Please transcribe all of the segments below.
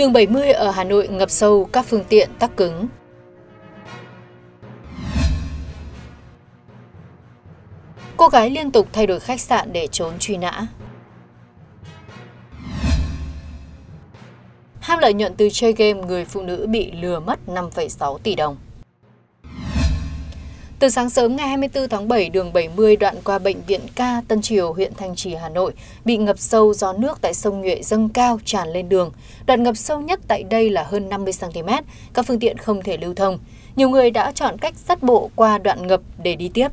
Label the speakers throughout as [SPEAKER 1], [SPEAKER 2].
[SPEAKER 1] Đường 70 ở Hà Nội ngập sâu, các phương tiện tắc cứng. Cô gái liên tục thay đổi khách sạn để trốn truy nã. Ham lợi nhuận từ chơi game, người phụ nữ bị lừa mất 5,6 tỷ đồng. Từ sáng sớm ngày 24 tháng 7, đường 70 đoạn qua bệnh viện Ca Tân Triều, huyện Thanh Trì, Hà Nội bị ngập sâu do nước tại sông Nhuệ dâng cao tràn lên đường. Đoạn ngập sâu nhất tại đây là hơn 50 cm, các phương tiện không thể lưu thông. Nhiều người đã chọn cách dắt bộ qua đoạn ngập để đi tiếp.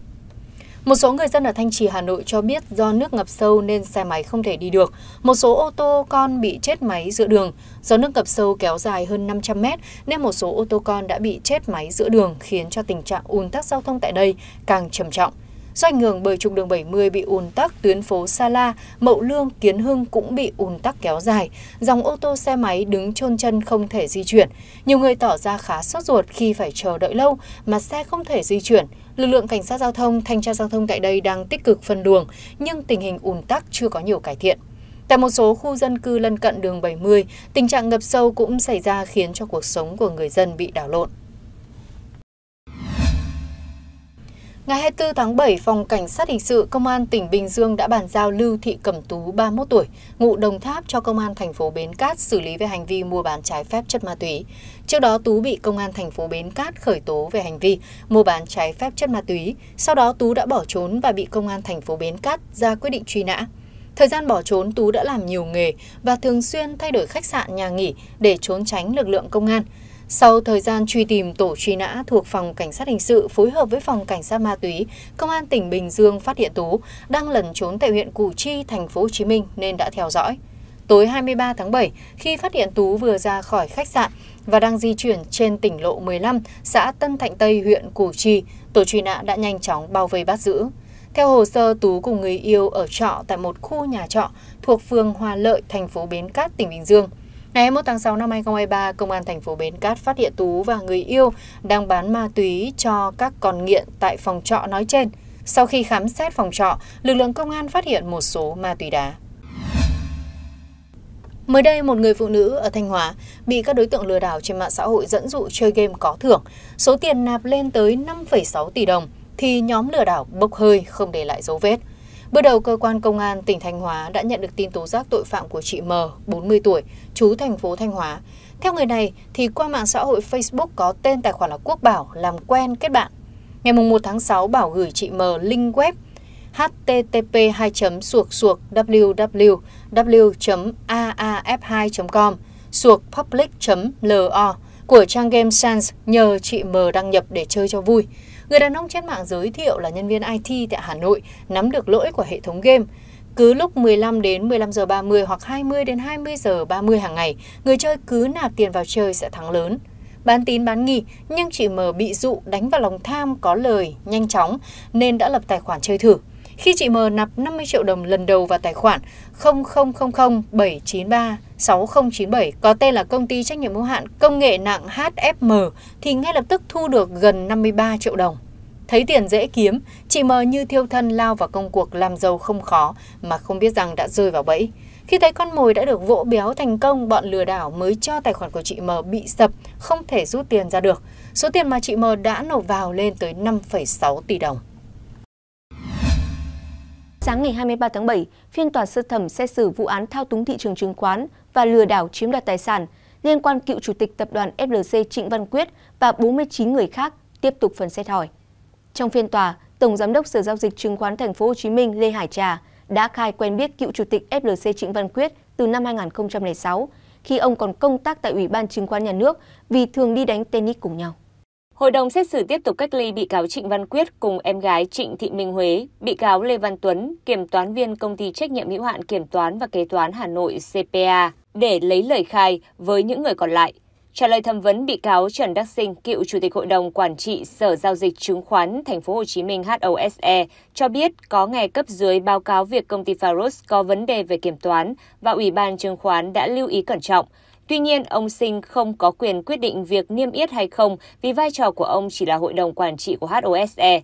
[SPEAKER 1] Một số người dân ở Thanh Trì, Hà Nội cho biết do nước ngập sâu nên xe máy không thể đi được. Một số ô tô con bị chết máy giữa đường. Do nước ngập sâu kéo dài hơn 500 mét nên một số ô tô con đã bị chết máy giữa đường khiến cho tình trạng ùn tắc giao thông tại đây càng trầm trọng. Do ảnh hưởng bởi trục đường 70 bị ùn tắc, tuyến phố Sa La, Mậu Lương, Kiến Hưng cũng bị ùn tắc kéo dài. Dòng ô tô xe máy đứng chôn chân không thể di chuyển. Nhiều người tỏ ra khá sốt ruột khi phải chờ đợi lâu mà xe không thể di chuyển. Lực lượng cảnh sát giao thông, thanh tra giao thông tại đây đang tích cực phân luồng, nhưng tình hình ùn tắc chưa có nhiều cải thiện. Tại một số khu dân cư lân cận đường 70, tình trạng ngập sâu cũng xảy ra khiến cho cuộc sống của người dân bị đảo lộn. Ngày 24 tháng 7, Phòng Cảnh sát Hình sự Công an tỉnh Bình Dương đã bàn giao Lưu Thị Cẩm Tú, 31 tuổi, ngụ Đồng Tháp cho Công an thành phố Bến Cát xử lý về hành vi mua bán trái phép chất ma túy. Trước đó, Tú bị Công an thành phố Bến Cát khởi tố về hành vi mua bán trái phép chất ma túy. Sau đó, Tú đã bỏ trốn và bị Công an thành phố Bến Cát ra quyết định truy nã. Thời gian bỏ trốn, Tú đã làm nhiều nghề và thường xuyên thay đổi khách sạn nhà nghỉ để trốn tránh lực lượng công an. Sau thời gian truy tìm tổ truy nã thuộc phòng cảnh sát hình sự phối hợp với phòng cảnh sát ma túy, công an tỉnh Bình Dương phát hiện Tú đang lẩn trốn tại huyện Củ Chi, thành phố Hồ Chí Minh nên đã theo dõi. Tối 23 tháng 7, khi phát hiện Tú vừa ra khỏi khách sạn và đang di chuyển trên tỉnh lộ 15, xã Tân Thạnh Tây, huyện Củ Chi, tổ truy nã đã nhanh chóng bao vây bắt giữ. Theo hồ sơ, Tú cùng người yêu ở trọ tại một khu nhà trọ thuộc phường Hòa Lợi, thành phố Bến Cát, tỉnh Bình Dương. Ngày 21 tháng 6 năm 2023, Công an thành phố Bến Cát phát hiện Tú và người yêu đang bán ma túy cho các con nghiện tại phòng trọ nói trên. Sau khi khám xét phòng trọ, lực lượng công an phát hiện một số ma túy đá. Mới đây, một người phụ nữ ở Thanh Hóa bị các đối tượng lừa đảo trên mạng xã hội dẫn dụ chơi game có thưởng. Số tiền nạp lên tới 5,6 tỷ đồng thì nhóm lừa đảo bốc hơi không để lại dấu vết. Bước đầu cơ quan công an tỉnh Thanh Hóa đã nhận được tin tố giác tội phạm của chị M, 40 tuổi, chú thành phố Thanh Hóa. Theo người này thì qua mạng xã hội Facebook có tên tài khoản là Quốc Bảo làm quen kết bạn. Ngày 1 tháng 6 Bảo gửi chị M link web http 2 suộc suộc www aaf 2 com suộc public lo của trang game Sans nhờ chị M đăng nhập để chơi cho vui. Người đàn ông trên mạng giới thiệu là nhân viên IT tại Hà Nội nắm được lỗi của hệ thống game. Cứ lúc 15 đến 15 giờ 30 hoặc 20 đến 20 giờ 30 hàng ngày, người chơi cứ nạp tiền vào chơi sẽ thắng lớn. Bán tín bán nghi, nhưng chị M bị dụ đánh vào lòng tham có lời nhanh chóng nên đã lập tài khoản chơi thử. Khi chị M nạp 50 triệu đồng lần đầu vào tài khoản 0000 6097 có tên là công ty trách nhiệm hữu hạn công nghệ nặng HFM thì ngay lập tức thu được gần 53 triệu đồng. Thấy tiền dễ kiếm, chị M như thiêu thân lao vào công cuộc làm giàu không khó mà không biết rằng đã rơi vào bẫy. Khi thấy con mồi đã được vỗ béo thành công, bọn lừa đảo mới cho tài khoản của chị M bị sập, không thể rút tiền ra được. Số tiền mà chị M đã nộp vào lên tới 5,6 tỷ đồng.
[SPEAKER 2] Sáng ngày 23 tháng 7, phiên tòa sơ thẩm xét xử vụ án thao túng thị trường chứng khoán và lừa đảo chiếm đoạt tài sản liên quan cựu chủ tịch tập đoàn FLC Trịnh Văn Quyết và 49 người khác tiếp tục phần xét hỏi. Trong phiên tòa, Tổng giám đốc Sở giao dịch chứng khoán Thành phố Hồ Chí Minh Lê Hải Trà đã khai quen biết cựu chủ tịch FLC Trịnh Văn Quyết từ năm 2006 khi ông còn công tác tại Ủy ban Chứng khoán Nhà nước vì thường đi đánh tennis cùng nhau.
[SPEAKER 3] Hội đồng xét xử tiếp tục cách ly bị cáo Trịnh Văn Quyết cùng em gái Trịnh Thị Minh Huế, bị cáo Lê Văn Tuấn, kiểm toán viên công ty trách nhiệm hữu hạn kiểm toán và kế toán Hà Nội CPA để lấy lời khai với những người còn lại. Trả lời thẩm vấn bị cáo Trần Đắc Sinh, cựu chủ tịch hội đồng quản trị Sở giao dịch chứng khoán Thành phố Hồ Chí Minh HOSE cho biết có nghe cấp dưới báo cáo việc công ty Faros có vấn đề về kiểm toán và Ủy ban chứng khoán đã lưu ý cẩn trọng. Tuy nhiên, ông Sinh không có quyền quyết định việc niêm yết hay không vì vai trò của ông chỉ là hội đồng quản trị của HOSE.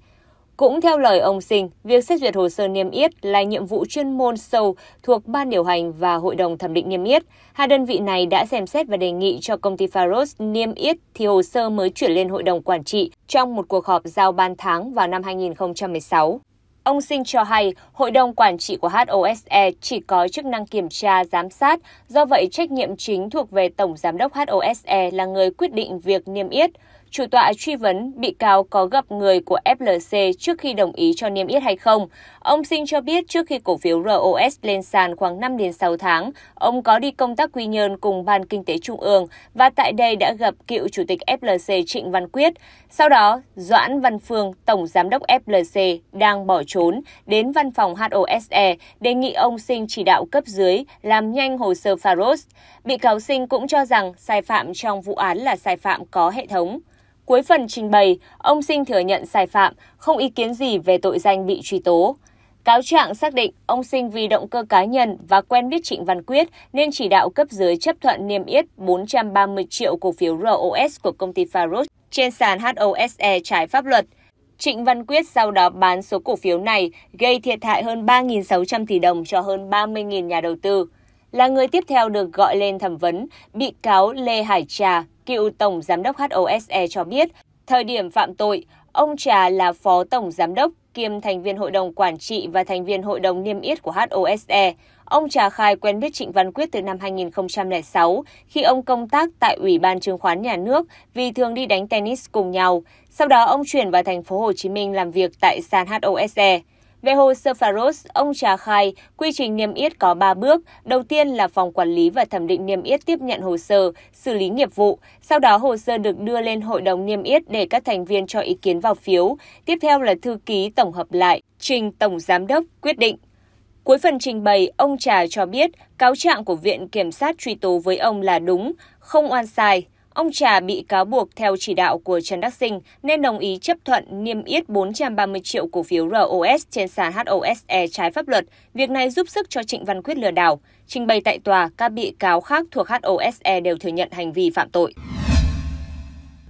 [SPEAKER 3] Cũng theo lời ông Sinh, việc xét duyệt hồ sơ niêm yết là nhiệm vụ chuyên môn sâu thuộc Ban điều hành và Hội đồng thẩm định niêm yết. Hai đơn vị này đã xem xét và đề nghị cho công ty Faros niêm yết thì hồ sơ mới chuyển lên Hội đồng Quản trị trong một cuộc họp giao ban tháng vào năm 2016. Ông Sinh cho hay, hội đồng quản trị của HOSE chỉ có chức năng kiểm tra, giám sát, do vậy trách nhiệm chính thuộc về Tổng Giám đốc HOSE là người quyết định việc niêm yết. Chủ tọa truy vấn bị cáo có gặp người của FLC trước khi đồng ý cho niêm yết hay không. Ông Sinh cho biết trước khi cổ phiếu ROS lên sàn khoảng 5 đến 6 tháng, ông có đi công tác Quy Nhơn cùng Ban Kinh tế Trung ương và tại đây đã gặp cựu Chủ tịch FLC Trịnh Văn Quyết. Sau đó, Doãn Văn Phương, Tổng Giám đốc FLC, đang bỏ trốn đến văn phòng HOSE đề nghị ông Sinh chỉ đạo cấp dưới làm nhanh hồ sơ Faros. Bị cáo Sinh cũng cho rằng sai phạm trong vụ án là sai phạm có hệ thống. Cuối phần trình bày, ông Sinh thừa nhận sai phạm, không ý kiến gì về tội danh bị truy tố. Cáo trạng xác định ông Sinh vì động cơ cá nhân và quen biết Trịnh Văn Quyết nên chỉ đạo cấp dưới chấp thuận niêm yết 430 triệu cổ phiếu ROS của công ty Faros trên sàn HOSE trái pháp luật. Trịnh Văn Quyết sau đó bán số cổ phiếu này gây thiệt hại hơn 3.600 tỷ đồng cho hơn 30.000 nhà đầu tư. Là người tiếp theo được gọi lên thẩm vấn, bị cáo Lê Hải Trà, cựu Tổng Giám đốc HOSE cho biết, thời điểm phạm tội, ông Trà là Phó Tổng Giám đốc kiêm thành viên hội đồng quản trị và thành viên hội đồng niêm yết của HOSE. Ông Trà khai quen biết Trịnh Văn Quyết từ năm 2006 khi ông công tác tại Ủy ban Chứng khoán Nhà nước vì thường đi đánh tennis cùng nhau. Sau đó ông chuyển vào thành phố Hồ Chí Minh làm việc tại sàn HOSE. Về hồ sơ Faros, ông Trà khai quy trình niêm yết có 3 bước. Đầu tiên là phòng quản lý và thẩm định niêm yết tiếp nhận hồ sơ, xử lý nghiệp vụ. Sau đó hồ sơ được đưa lên hội đồng niêm yết để các thành viên cho ý kiến vào phiếu. Tiếp theo là thư ký tổng hợp lại, trình tổng giám đốc quyết định. Cuối phần trình bày, ông Trà cho biết cáo trạng của Viện Kiểm sát truy tố với ông là đúng, không oan sai. Ông Trà bị cáo buộc theo chỉ đạo của Trần Đắc Sinh nên đồng ý chấp thuận niêm yết 430 triệu cổ phiếu ROS trên sàn HOSE trái pháp luật. Việc này giúp sức cho Trịnh Văn Quyết lừa đảo. Trình bày tại tòa, các bị cáo khác thuộc HOSE đều thừa nhận hành vi phạm tội.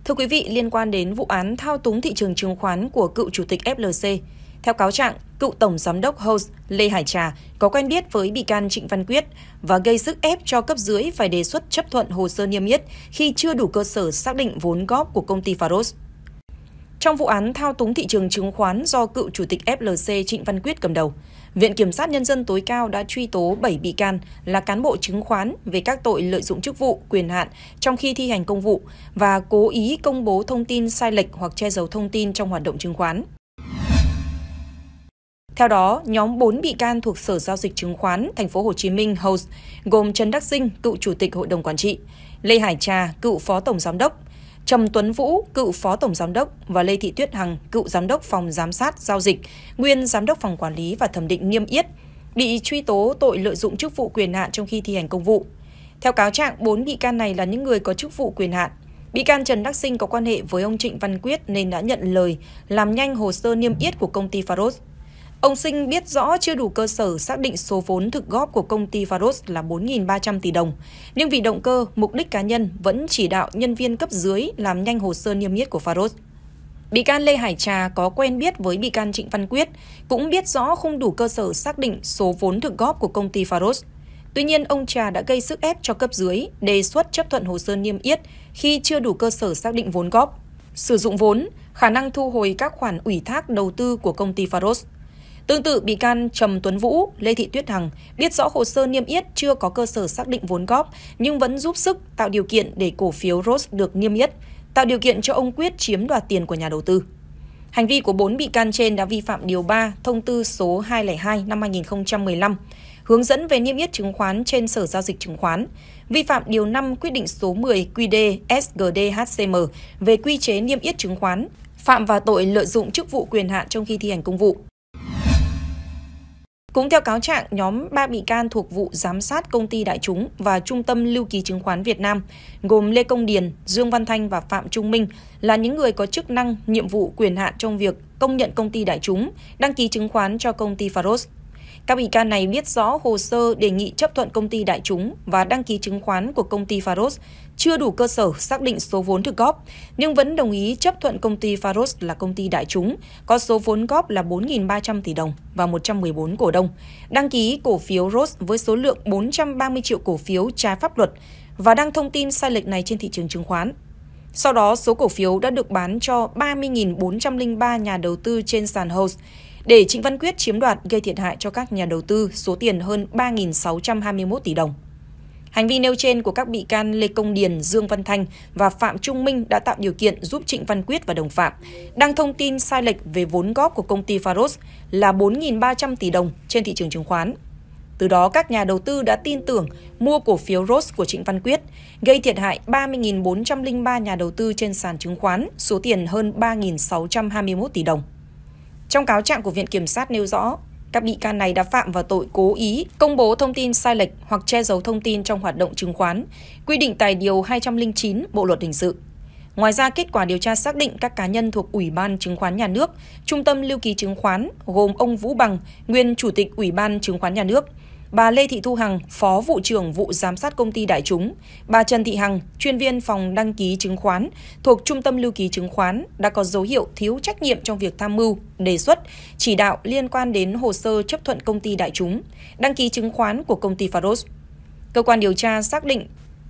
[SPEAKER 4] Thưa quý vị, liên quan đến vụ án thao túng thị trường chứng khoán của cựu chủ tịch FLC, theo cáo trạng, cựu tổng giám đốc Host Lê Hải Trà có quen biết với bị can Trịnh Văn Quyết và gây sức ép cho cấp dưới phải đề xuất chấp thuận hồ sơ niêm yết khi chưa đủ cơ sở xác định vốn góp của công ty Faros. Trong vụ án thao túng thị trường chứng khoán do cựu chủ tịch FLC Trịnh Văn Quyết cầm đầu, Viện Kiểm sát Nhân dân tối cao đã truy tố 7 bị can là cán bộ chứng khoán về các tội lợi dụng chức vụ, quyền hạn trong khi thi hành công vụ và cố ý công bố thông tin sai lệch hoặc che giấu thông tin trong hoạt động chứng khoán. Theo đó, nhóm 4 bị can thuộc Sở giao dịch chứng khoán Thành phố Hồ Chí Minh Host gồm Trần Đắc Sinh, cựu chủ tịch hội đồng quản trị, Lê Hải Trà, cựu phó tổng giám đốc, Trầm Tuấn Vũ, cựu phó tổng giám đốc và Lê Thị Tuyết Hằng, cựu giám đốc phòng giám sát giao dịch, nguyên giám đốc phòng quản lý và thẩm định niêm yết, bị truy tố tội lợi dụng chức vụ quyền hạn trong khi thi hành công vụ. Theo cáo trạng, bốn bị can này là những người có chức vụ quyền hạn. Bị can Trần Đắc Sinh có quan hệ với ông Trịnh Văn Quyết nên đã nhận lời làm nhanh hồ sơ niêm yết của công ty Faros. Ông Sinh biết rõ chưa đủ cơ sở xác định số vốn thực góp của công ty Faros là 4.300 tỷ đồng, nhưng vì động cơ, mục đích cá nhân vẫn chỉ đạo nhân viên cấp dưới làm nhanh hồ sơ niêm yết của Faros. Bị can Lê Hải Trà có quen biết với bị can Trịnh Văn Quyết, cũng biết rõ không đủ cơ sở xác định số vốn thực góp của công ty Faros. Tuy nhiên, ông Trà đã gây sức ép cho cấp dưới đề xuất chấp thuận hồ sơ niêm yết khi chưa đủ cơ sở xác định vốn góp, sử dụng vốn, khả năng thu hồi các khoản ủy thác đầu tư của công ty Faros. Tương tự bị can Trầm Tuấn Vũ, Lê Thị Tuyết Hằng biết rõ hồ sơ niêm yết chưa có cơ sở xác định vốn góp nhưng vẫn giúp sức tạo điều kiện để cổ phiếu Rose được niêm yết, tạo điều kiện cho ông Quyết chiếm đoạt tiền của nhà đầu tư. Hành vi của bốn bị can trên đã vi phạm Điều 3 Thông tư số 202 năm 2015 hướng dẫn về niêm yết chứng khoán trên Sở Giao dịch Chứng khoán, vi phạm Điều 5 Quyết định số 10 QD SGD-HCM về quy chế niêm yết chứng khoán, phạm vào tội lợi dụng chức vụ quyền hạn trong khi thi hành công vụ. Cũng theo cáo trạng, nhóm ba bị can thuộc vụ giám sát công ty đại chúng và Trung tâm Lưu ký chứng khoán Việt Nam, gồm Lê Công Điền, Dương Văn Thanh và Phạm Trung Minh, là những người có chức năng, nhiệm vụ quyền hạn trong việc công nhận công ty đại chúng, đăng ký chứng khoán cho công ty Faros. Các bị can này biết rõ hồ sơ đề nghị chấp thuận công ty đại chúng và đăng ký chứng khoán của công ty Faros chưa đủ cơ sở xác định số vốn thực góp, nhưng vẫn đồng ý chấp thuận công ty Faros là công ty đại chúng, có số vốn góp là 4.300 tỷ đồng và 114 cổ đông, đăng ký cổ phiếu ROS với số lượng 430 triệu cổ phiếu trái pháp luật và đăng thông tin sai lệch này trên thị trường chứng khoán. Sau đó, số cổ phiếu đã được bán cho 30.403 nhà đầu tư trên sàn host để Trịnh Văn Quyết chiếm đoạt gây thiệt hại cho các nhà đầu tư số tiền hơn 3.621 tỷ đồng. Hành vi nêu trên của các bị can Lê Công Điền, Dương Văn Thanh và Phạm Trung Minh đã tạo điều kiện giúp Trịnh Văn Quyết và đồng phạm đăng thông tin sai lệch về vốn góp của công ty Faros là 4.300 tỷ đồng trên thị trường chứng khoán. Từ đó các nhà đầu tư đã tin tưởng mua cổ phiếu ROS của Trịnh Văn Quyết, gây thiệt hại 30.403 nhà đầu tư trên sàn chứng khoán, số tiền hơn 3.621 tỷ đồng. Trong cáo trạng của Viện Kiểm sát nêu rõ, các bị can này đã phạm vào tội cố ý công bố thông tin sai lệch hoặc che giấu thông tin trong hoạt động chứng khoán, quy định tại Điều 209 Bộ Luật Hình sự. Ngoài ra, kết quả điều tra xác định các cá nhân thuộc Ủy ban Chứng khoán Nhà nước, Trung tâm Lưu ký Chứng khoán gồm ông Vũ Bằng, nguyên Chủ tịch Ủy ban Chứng khoán Nhà nước, bà Lê Thị Thu Hằng, Phó vụ trưởng vụ giám sát công ty Đại chúng, bà Trần Thị Hằng, chuyên viên phòng đăng ký chứng khoán thuộc Trung tâm Lưu ký Chứng khoán đã có dấu hiệu thiếu trách nhiệm trong việc tham mưu, đề xuất, chỉ đạo liên quan đến hồ sơ chấp thuận công ty Đại chúng, đăng ký chứng khoán của công ty Faros. Cơ quan điều tra xác định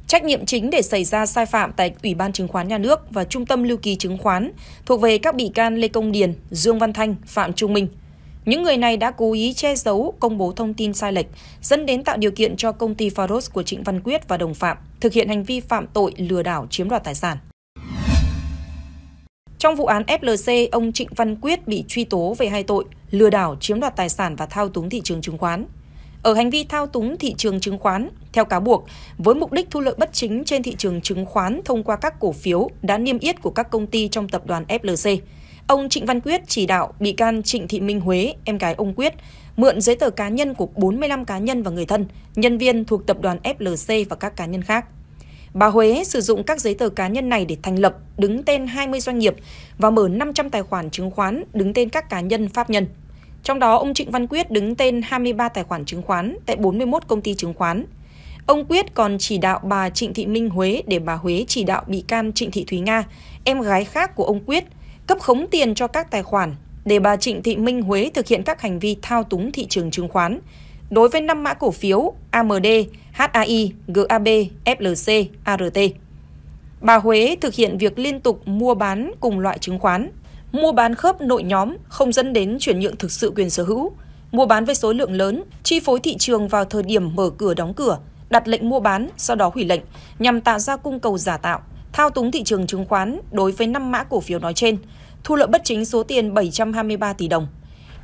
[SPEAKER 4] trách nhiệm chính để xảy ra sai phạm tại Ủy ban Chứng khoán Nhà nước và Trung tâm Lưu ký Chứng khoán thuộc về các bị can Lê Công Điền, Dương Văn Thanh, Phạm Trung Minh – những người này đã cố ý che giấu, công bố thông tin sai lệch, dẫn đến tạo điều kiện cho công ty Faros của Trịnh Văn Quyết và đồng phạm thực hiện hành vi phạm tội lừa đảo chiếm đoạt tài sản. Trong vụ án FLC, ông Trịnh Văn Quyết bị truy tố về hai tội lừa đảo chiếm đoạt tài sản và thao túng thị trường chứng khoán. Ở hành vi thao túng thị trường chứng khoán, theo cáo buộc, với mục đích thu lợi bất chính trên thị trường chứng khoán thông qua các cổ phiếu đã niêm yết của các công ty trong tập đoàn FLC, Ông Trịnh Văn Quyết chỉ đạo bị can Trịnh Thị Minh Huế, em gái ông Quyết, mượn giấy tờ cá nhân của 45 cá nhân và người thân, nhân viên thuộc tập đoàn FLC và các cá nhân khác. Bà Huế sử dụng các giấy tờ cá nhân này để thành lập, đứng tên 20 doanh nghiệp và mở 500 tài khoản chứng khoán đứng tên các cá nhân pháp nhân. Trong đó, ông Trịnh Văn Quyết đứng tên 23 tài khoản chứng khoán tại 41 công ty chứng khoán. Ông Quyết còn chỉ đạo bà Trịnh Thị Minh Huế để bà Huế chỉ đạo bị can Trịnh Thị Thúy Nga, em gái khác của ông Quyết, cấp khống tiền cho các tài khoản để bà Trịnh Thị Minh Huế thực hiện các hành vi thao túng thị trường chứng khoán. Đối với năm mã cổ phiếu AMD, HAI, GAB, FLC, ART. Bà Huế thực hiện việc liên tục mua bán cùng loại chứng khoán, mua bán khớp nội nhóm không dẫn đến chuyển nhượng thực sự quyền sở hữu, mua bán với số lượng lớn, chi phối thị trường vào thời điểm mở cửa đóng cửa, đặt lệnh mua bán, sau đó hủy lệnh, nhằm tạo ra cung cầu giả tạo, thao túng thị trường chứng khoán đối với năm mã cổ phiếu nói trên, thu lợi bất chính số tiền 723 tỷ đồng.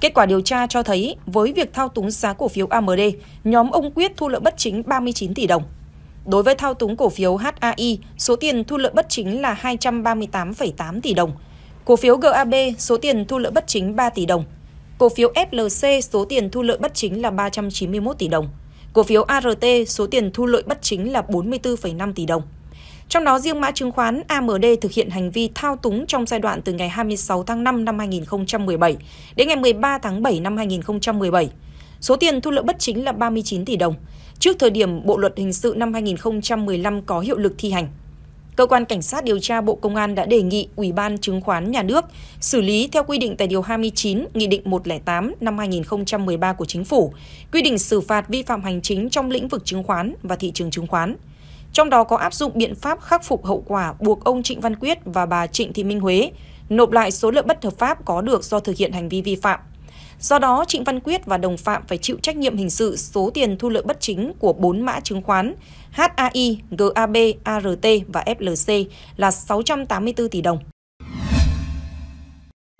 [SPEAKER 4] Kết quả điều tra cho thấy với việc thao túng giá cổ phiếu AMD, nhóm ông Quyết thu lợi bất chính 39 tỷ đồng. Đối với thao túng cổ phiếu HAI, số tiền thu lợi bất chính là 238,8 tỷ đồng. Cổ phiếu GAB, số tiền thu lợi bất chính 3 tỷ đồng. Cổ phiếu FLC, số tiền thu lợi bất chính là 391 tỷ đồng. Cổ phiếu ART, số tiền thu lợi bất chính là 44,5 tỷ đồng. Trong đó riêng mã chứng khoán AMD thực hiện hành vi thao túng trong giai đoạn từ ngày 26 tháng 5 năm 2017 đến ngày 13 tháng 7 năm 2017. Số tiền thu lợi bất chính là 39 tỷ đồng, trước thời điểm Bộ luật hình sự năm 2015 có hiệu lực thi hành. Cơ quan Cảnh sát điều tra Bộ Công an đã đề nghị Ủy ban Chứng khoán Nhà nước xử lý theo quy định tại Điều 29 Nghị định 108 năm 2013 của Chính phủ, quy định xử phạt vi phạm hành chính trong lĩnh vực chứng khoán và thị trường chứng khoán – trong đó có áp dụng biện pháp khắc phục hậu quả buộc ông Trịnh Văn Quyết và bà Trịnh Thị Minh Huế nộp lại số lợi bất hợp pháp có được do thực hiện hành vi vi phạm. Do đó, Trịnh Văn Quyết và đồng phạm phải chịu trách nhiệm hình sự số tiền thu lợi bất chính của bốn mã chứng khoán HAI, GAB, ART và FLC là 684 tỷ đồng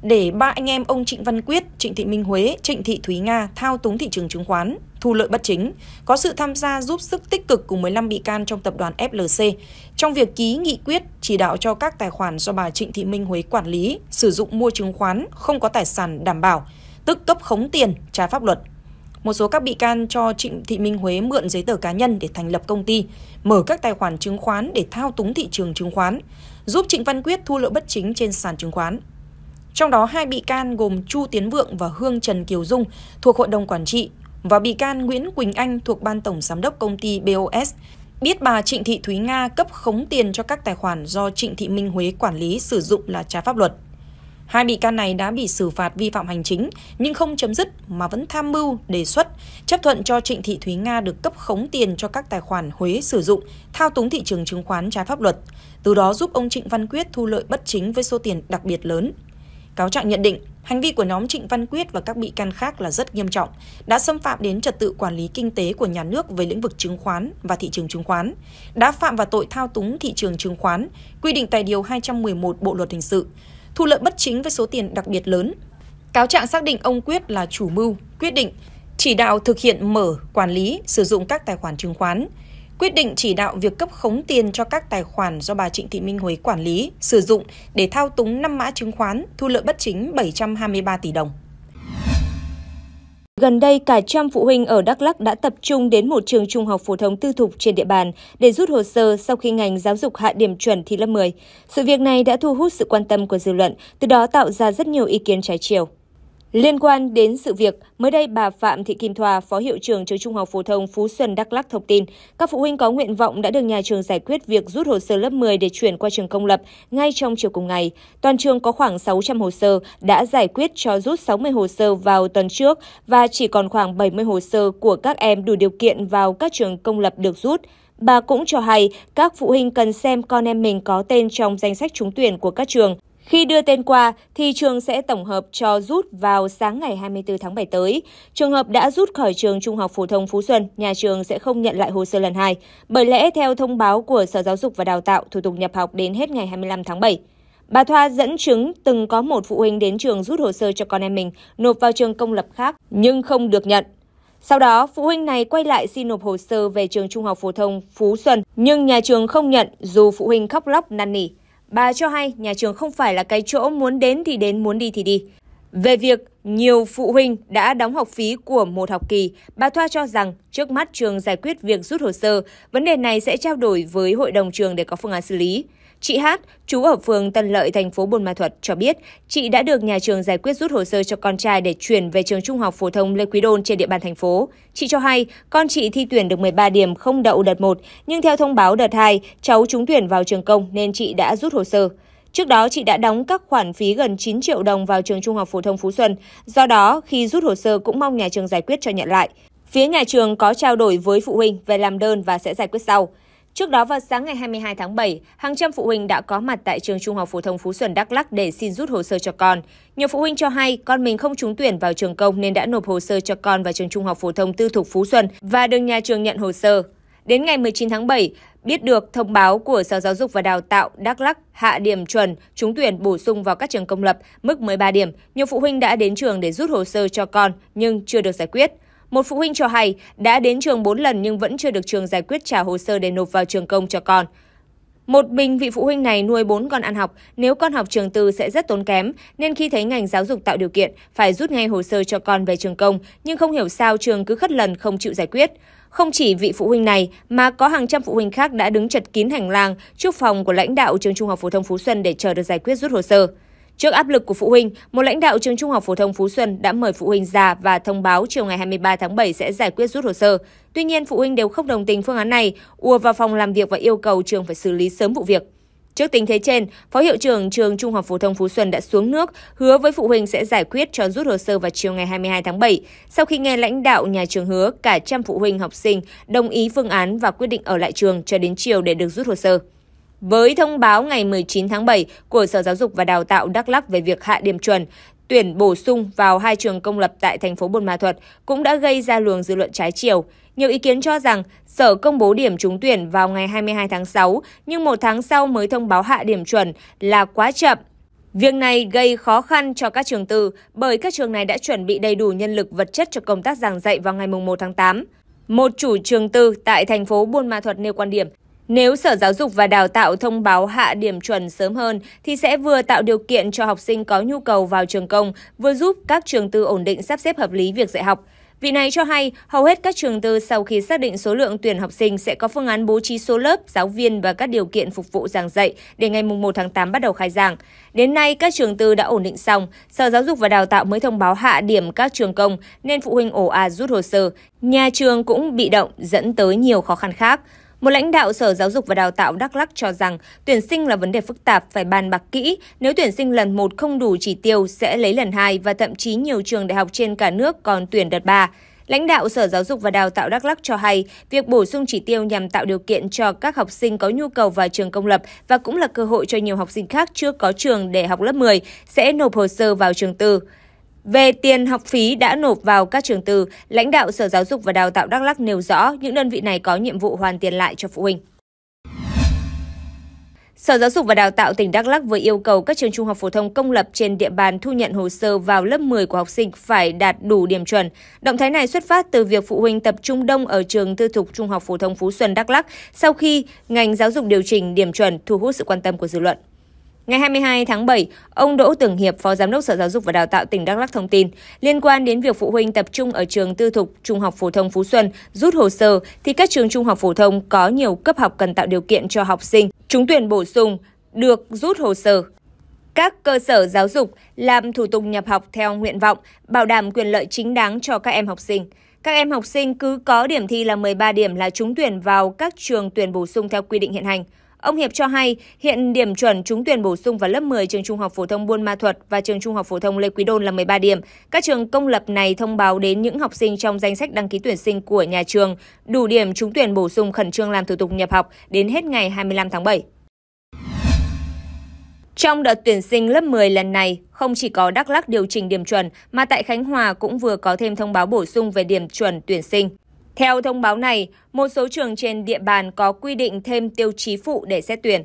[SPEAKER 4] để ba anh em ông Trịnh Văn Quyết, Trịnh Thị Minh Huế, Trịnh Thị Thúy Nga thao túng thị trường chứng khoán, thu lợi bất chính, có sự tham gia giúp sức tích cực của 15 bị can trong tập đoàn FLC trong việc ký nghị quyết chỉ đạo cho các tài khoản do bà Trịnh Thị Minh Huế quản lý sử dụng mua chứng khoán không có tài sản đảm bảo, tức cấp khống tiền trái pháp luật. Một số các bị can cho Trịnh Thị Minh Huế mượn giấy tờ cá nhân để thành lập công ty, mở các tài khoản chứng khoán để thao túng thị trường chứng khoán, giúp Trịnh Văn Quyết thu lợi bất chính trên sàn chứng khoán. Trong đó hai bị can gồm Chu Tiến Vượng và Hương Trần Kiều Dung thuộc Hội đồng Quản trị, và bị can Nguyễn Quỳnh Anh thuộc ban tổng giám đốc công ty BOS biết bà Trịnh Thị Thúy Nga cấp khống tiền cho các tài khoản do Trịnh Thị Minh Huế quản lý sử dụng là trái pháp luật. Hai bị can này đã bị xử phạt vi phạm hành chính nhưng không chấm dứt mà vẫn tham mưu, đề xuất, chấp thuận cho Trịnh Thị Thúy Nga được cấp khống tiền cho các tài khoản Huế sử dụng, thao túng thị trường chứng khoán trái pháp luật, từ đó giúp ông Trịnh Văn Quyết thu lợi bất chính với số tiền đặc biệt lớn. Cáo trạng nhận định, hành vi của nhóm Trịnh Văn Quyết và các bị can khác là rất nghiêm trọng, đã xâm phạm đến trật tự quản lý kinh tế của nhà nước về lĩnh vực chứng khoán và thị trường chứng khoán, đã phạm vào tội thao túng thị trường chứng khoán, quy định tại điều 211 Bộ luật hình sự, thu lợi bất chính với số tiền đặc biệt lớn. Cáo trạng xác định ông Quyết là chủ mưu, quyết định chỉ đạo thực hiện mở, quản lý, sử dụng các tài khoản chứng khoán, quyết định chỉ đạo việc cấp khống tiền cho các tài khoản do bà Trịnh Thị Minh Huế quản lý, sử dụng để thao túng 5 mã chứng khoán, thu lợi bất chính 723 tỷ đồng.
[SPEAKER 3] Gần đây, cả trăm phụ huynh ở Đắk Lắk đã tập trung đến một trường trung học phổ thông tư thục trên địa bàn để rút hồ sơ sau khi ngành giáo dục hạ điểm chuẩn thi lớp 10. Sự việc này đã thu hút sự quan tâm của dư luận, từ đó tạo ra rất nhiều ý kiến trái chiều. Liên quan đến sự việc, mới đây bà Phạm Thị Kim Thoa, Phó Hiệu trưởng trường Trung học phổ thông Phú Xuân Đắk Lắk thông tin, các phụ huynh có nguyện vọng đã được nhà trường giải quyết việc rút hồ sơ lớp 10 để chuyển qua trường công lập ngay trong chiều cùng ngày. Toàn trường có khoảng 600 hồ sơ, đã giải quyết cho rút 60 hồ sơ vào tuần trước và chỉ còn khoảng 70 hồ sơ của các em đủ điều kiện vào các trường công lập được rút. Bà cũng cho hay các phụ huynh cần xem con em mình có tên trong danh sách trúng tuyển của các trường khi đưa tên qua, thì trường sẽ tổng hợp cho rút vào sáng ngày 24 tháng 7 tới. Trường hợp đã rút khỏi trường Trung học phổ thông Phú Xuân, nhà trường sẽ không nhận lại hồ sơ lần hai. Bởi lẽ theo thông báo của Sở Giáo dục và Đào tạo, thủ tục nhập học đến hết ngày 25 tháng 7. Bà Thoa dẫn chứng từng có một phụ huynh đến trường rút hồ sơ cho con em mình, nộp vào trường công lập khác, nhưng không được nhận. Sau đó, phụ huynh này quay lại xin nộp hồ sơ về trường Trung học phổ thông Phú Xuân, nhưng nhà trường không nhận dù phụ huynh khóc lóc năn nỉ. Bà cho hay nhà trường không phải là cái chỗ muốn đến thì đến, muốn đi thì đi. Về việc nhiều phụ huynh đã đóng học phí của một học kỳ, bà Thoa cho rằng trước mắt trường giải quyết việc rút hồ sơ, vấn đề này sẽ trao đổi với hội đồng trường để có phương án xử lý. Chị Hát, chú ở phường Tân Lợi, thành phố Buôn Ma Thuật cho biết, chị đã được nhà trường giải quyết rút hồ sơ cho con trai để chuyển về trường trung học phổ thông Lê Quý Đôn trên địa bàn thành phố. Chị cho hay, con chị thi tuyển được 13 điểm không đậu đợt 1, nhưng theo thông báo đợt 2, cháu trúng tuyển vào trường công nên chị đã rút hồ sơ. Trước đó, chị đã đóng các khoản phí gần 9 triệu đồng vào trường trung học phổ thông Phú Xuân. Do đó, khi rút hồ sơ cũng mong nhà trường giải quyết cho nhận lại. Phía nhà trường có trao đổi với phụ huynh về làm đơn và sẽ giải quyết sau. Trước đó vào sáng ngày 22 tháng 7, hàng trăm phụ huynh đã có mặt tại trường Trung học phổ thông Phú Xuân Đắk Lắk để xin rút hồ sơ cho con. Nhiều phụ huynh cho hay con mình không trúng tuyển vào trường công nên đã nộp hồ sơ cho con vào trường Trung học phổ thông tư thục Phú Xuân và được nhà trường nhận hồ sơ. Đến ngày 19 tháng 7, biết được thông báo của Sở Giáo dục và Đào tạo Đắk Lắk hạ điểm chuẩn trúng tuyển bổ sung vào các trường công lập mức 13 điểm, nhiều phụ huynh đã đến trường để rút hồ sơ cho con nhưng chưa được giải quyết. Một phụ huynh cho hay đã đến trường 4 lần nhưng vẫn chưa được trường giải quyết trả hồ sơ để nộp vào trường công cho con. Một mình vị phụ huynh này nuôi 4 con ăn học, nếu con học trường tư sẽ rất tốn kém, nên khi thấy ngành giáo dục tạo điều kiện, phải rút ngay hồ sơ cho con về trường công, nhưng không hiểu sao trường cứ khất lần không chịu giải quyết. Không chỉ vị phụ huynh này, mà có hàng trăm phụ huynh khác đã đứng chật kín hành lang trước phòng của lãnh đạo trường Trung học phổ thông Phú Xuân để chờ được giải quyết rút hồ sơ. Trước áp lực của phụ huynh, một lãnh đạo trường Trung học phổ thông Phú Xuân đã mời phụ huynh ra và thông báo chiều ngày 23 tháng 7 sẽ giải quyết rút hồ sơ. Tuy nhiên, phụ huynh đều không đồng tình phương án này, ùa vào phòng làm việc và yêu cầu trường phải xử lý sớm vụ việc. Trước tình thế trên, Phó hiệu trưởng trường Trung học phổ thông Phú Xuân đã xuống nước, hứa với phụ huynh sẽ giải quyết cho rút hồ sơ vào chiều ngày 22 tháng 7. Sau khi nghe lãnh đạo nhà trường hứa, cả trăm phụ huynh học sinh đồng ý phương án và quyết định ở lại trường cho đến chiều để được rút hồ sơ. Với thông báo ngày 19 tháng 7 của Sở Giáo dục và Đào tạo Đắk Lắk về việc hạ điểm chuẩn, tuyển bổ sung vào hai trường công lập tại thành phố Buôn Ma thuật cũng đã gây ra luồng dư luận trái chiều. Nhiều ý kiến cho rằng Sở công bố điểm trúng tuyển vào ngày 22 tháng 6, nhưng một tháng sau mới thông báo hạ điểm chuẩn là quá chậm. Việc này gây khó khăn cho các trường tư bởi các trường này đã chuẩn bị đầy đủ nhân lực vật chất cho công tác giảng dạy vào ngày 1 tháng 8. Một chủ trường tư tại thành phố Buôn Ma Thuật nêu quan điểm, nếu Sở Giáo dục và Đào tạo thông báo hạ điểm chuẩn sớm hơn thì sẽ vừa tạo điều kiện cho học sinh có nhu cầu vào trường công, vừa giúp các trường tư ổn định sắp xếp hợp lý việc dạy học. Vị này cho hay hầu hết các trường tư sau khi xác định số lượng tuyển học sinh sẽ có phương án bố trí số lớp, giáo viên và các điều kiện phục vụ giảng dạy để ngày 1 tháng 8 bắt đầu khai giảng. Đến nay, các trường tư đã ổn định xong, Sở Giáo dục và Đào tạo mới thông báo hạ điểm các trường công nên phụ huynh ổ ạt rút hồ sơ. Nhà trường cũng bị động dẫn tới nhiều khó khăn khác. Một lãnh đạo Sở Giáo dục và Đào tạo Đắk Lắk cho rằng tuyển sinh là vấn đề phức tạp phải bàn bạc kỹ, nếu tuyển sinh lần 1 không đủ chỉ tiêu sẽ lấy lần 2 và thậm chí nhiều trường đại học trên cả nước còn tuyển đợt 3. Lãnh đạo Sở Giáo dục và Đào tạo Đắk Lắk cho hay, việc bổ sung chỉ tiêu nhằm tạo điều kiện cho các học sinh có nhu cầu vào trường công lập và cũng là cơ hội cho nhiều học sinh khác chưa có trường để học lớp 10 sẽ nộp hồ sơ vào trường tư. Về tiền học phí đã nộp vào các trường tư, lãnh đạo Sở Giáo dục và Đào tạo Đắk Lắk nêu rõ những đơn vị này có nhiệm vụ hoàn tiền lại cho phụ huynh. Sở Giáo dục và Đào tạo tỉnh Đắk Lắk vừa yêu cầu các trường trung học phổ thông công lập trên địa bàn thu nhận hồ sơ vào lớp 10 của học sinh phải đạt đủ điểm chuẩn. Động thái này xuất phát từ việc phụ huynh tập trung đông ở trường tư thục Trung học phổ thông Phú Xuân Đắk Lắk sau khi ngành giáo dục điều chỉnh điểm chuẩn thu hút sự quan tâm của dư luận. Ngày 22 tháng 7, ông Đỗ Tưởng Hiệp, Phó Giám đốc Sở Giáo dục và Đào tạo tỉnh Đắk Lắk thông tin, liên quan đến việc phụ huynh tập trung ở trường tư thục Trung học phổ thông Phú Xuân rút hồ sơ thì các trường trung học phổ thông có nhiều cấp học cần tạo điều kiện cho học sinh trúng tuyển bổ sung được rút hồ sơ. Các cơ sở giáo dục làm thủ tục nhập học theo nguyện vọng, bảo đảm quyền lợi chính đáng cho các em học sinh. Các em học sinh cứ có điểm thi là 13 điểm là trúng tuyển vào các trường tuyển bổ sung theo quy định hiện hành. Ông Hiệp cho hay, hiện điểm chuẩn trúng tuyển bổ sung vào lớp 10 trường Trung học phổ thông Buôn Ma Thuật và trường Trung học phổ thông Lê Quý Đôn là 13 điểm. Các trường công lập này thông báo đến những học sinh trong danh sách đăng ký tuyển sinh của nhà trường đủ điểm trúng tuyển bổ sung khẩn trương làm thủ tục nhập học đến hết ngày 25 tháng 7. Trong đợt tuyển sinh lớp 10 lần này, không chỉ có Đắk Lắk điều chỉnh điểm chuẩn mà tại Khánh Hòa cũng vừa có thêm thông báo bổ sung về điểm chuẩn tuyển sinh. Theo thông báo này, một số trường trên địa bàn có quy định thêm tiêu chí phụ để xét tuyển.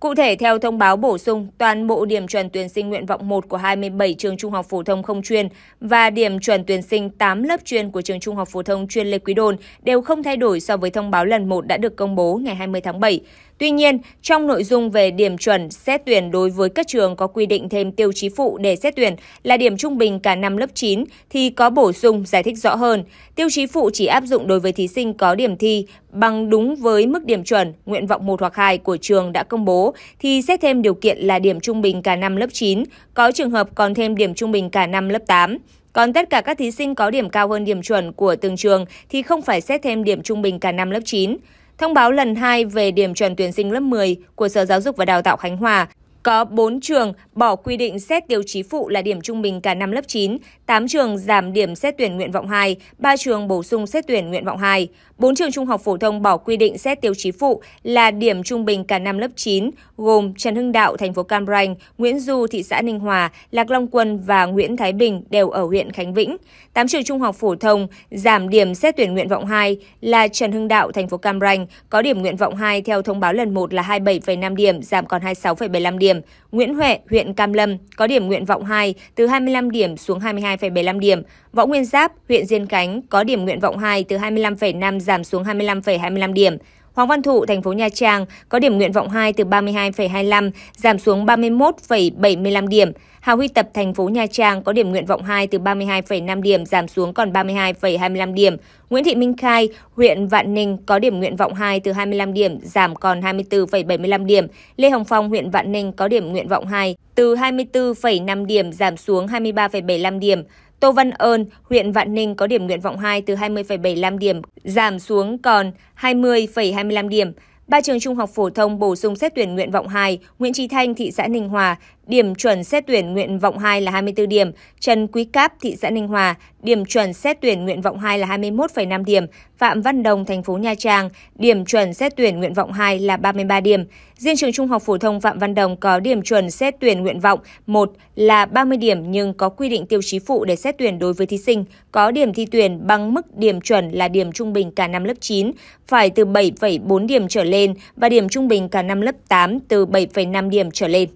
[SPEAKER 3] Cụ thể, theo thông báo bổ sung, toàn bộ điểm chuẩn tuyển sinh nguyện vọng 1 của 27 trường trung học phổ thông không chuyên và điểm chuẩn tuyển sinh 8 lớp chuyên của trường trung học phổ thông chuyên Lê Quý Đôn đều không thay đổi so với thông báo lần 1 đã được công bố ngày 20 tháng 7. Tuy nhiên, trong nội dung về điểm chuẩn xét tuyển đối với các trường có quy định thêm tiêu chí phụ để xét tuyển là điểm trung bình cả năm lớp 9 thì có bổ sung giải thích rõ hơn. Tiêu chí phụ chỉ áp dụng đối với thí sinh có điểm thi bằng đúng với mức điểm chuẩn, nguyện vọng 1 hoặc 2 của trường đã công bố thì xét thêm điều kiện là điểm trung bình cả năm lớp 9, có trường hợp còn thêm điểm trung bình cả năm lớp 8. Còn tất cả các thí sinh có điểm cao hơn điểm chuẩn của từng trường thì không phải xét thêm điểm trung bình cả năm lớp 9. Thông báo lần 2 về điểm chuẩn tuyển sinh lớp 10 của Sở Giáo dục và Đào tạo Khánh Hòa. Có 4 trường bỏ quy định xét tiêu chí phụ là điểm trung bình cả năm lớp 9, 8 trường giảm điểm xét tuyển nguyện vọng 2, 3 trường bổ sung xét tuyển nguyện vọng 2. 4 trường trung học phổ thông bỏ quy định xét tiêu chí phụ là điểm trung bình cả năm lớp 9, gồm Trần Hưng Đạo, thành phố Cam Ranh, Nguyễn Du, thị xã Ninh Hòa, Lạc Long Quân và Nguyễn Thái Bình đều ở huyện Khánh Vĩnh. 8 trường trung học phổ thông giảm điểm xét tuyển nguyện vọng 2 là Trần Hưng Đạo, thành phố Cam Ranh, có điểm nguyện vọng 2 theo thông báo lần 1 là 27,5 điểm, giảm còn 26,75 điểm. Nguyễn Huệ, huyện Cam Lâm, có điểm nguyện vọng 2 từ 25 điểm xuống 22 22,75 điểm. Võ Nguyên Giáp, huyện Diên Cánh, có điểm nguyện vọng 2 từ 25,5 giảm xuống 25,25 điểm. Hoàng Văn Thụ, thành phố Nha Trang, có điểm nguyện vọng 2 từ 32,25 giảm xuống 31,75 điểm. Hà Huy Tập, thành phố Nha Trang, có điểm nguyện vọng 2 từ 32,5 điểm giảm xuống còn 32,25 điểm. Nguyễn Thị Minh Khai, huyện Vạn Ninh, có điểm nguyện vọng 2 từ 25 điểm giảm còn 24,75 điểm. Lê Hồng Phong, huyện Vạn Ninh, có điểm nguyện vọng 2 từ 24,5 điểm giảm xuống 23,75 điểm. Tô Văn Ơn, huyện Vạn Ninh có điểm nguyện vọng 2 từ 20,75 điểm, giảm xuống còn 20,25 điểm. Ba trường trung học phổ thông bổ sung xét tuyển nguyện vọng 2, Nguyễn Trí Thanh, thị xã Ninh Hòa, điểm chuẩn xét tuyển nguyện vọng 2 là 24 điểm, Trần Quý Cáp, thị xã Ninh Hòa, điểm chuẩn xét tuyển nguyện vọng 2 là 21,5 điểm, Phạm Văn Đồng, thành phố Nha Trang, điểm chuẩn xét tuyển nguyện vọng 2 là 33 điểm. Riêng trường trung học phổ thông Phạm Văn Đồng có điểm chuẩn xét tuyển nguyện vọng 1 là 30 điểm nhưng có quy định tiêu chí phụ để xét tuyển đối với thí sinh có điểm thi tuyển bằng mức điểm chuẩn là điểm trung bình cả năm lớp 9 phải từ 7,4 điểm trở lên và điểm trung bình cả năm lớp 8 từ 7,5 điểm trở lên.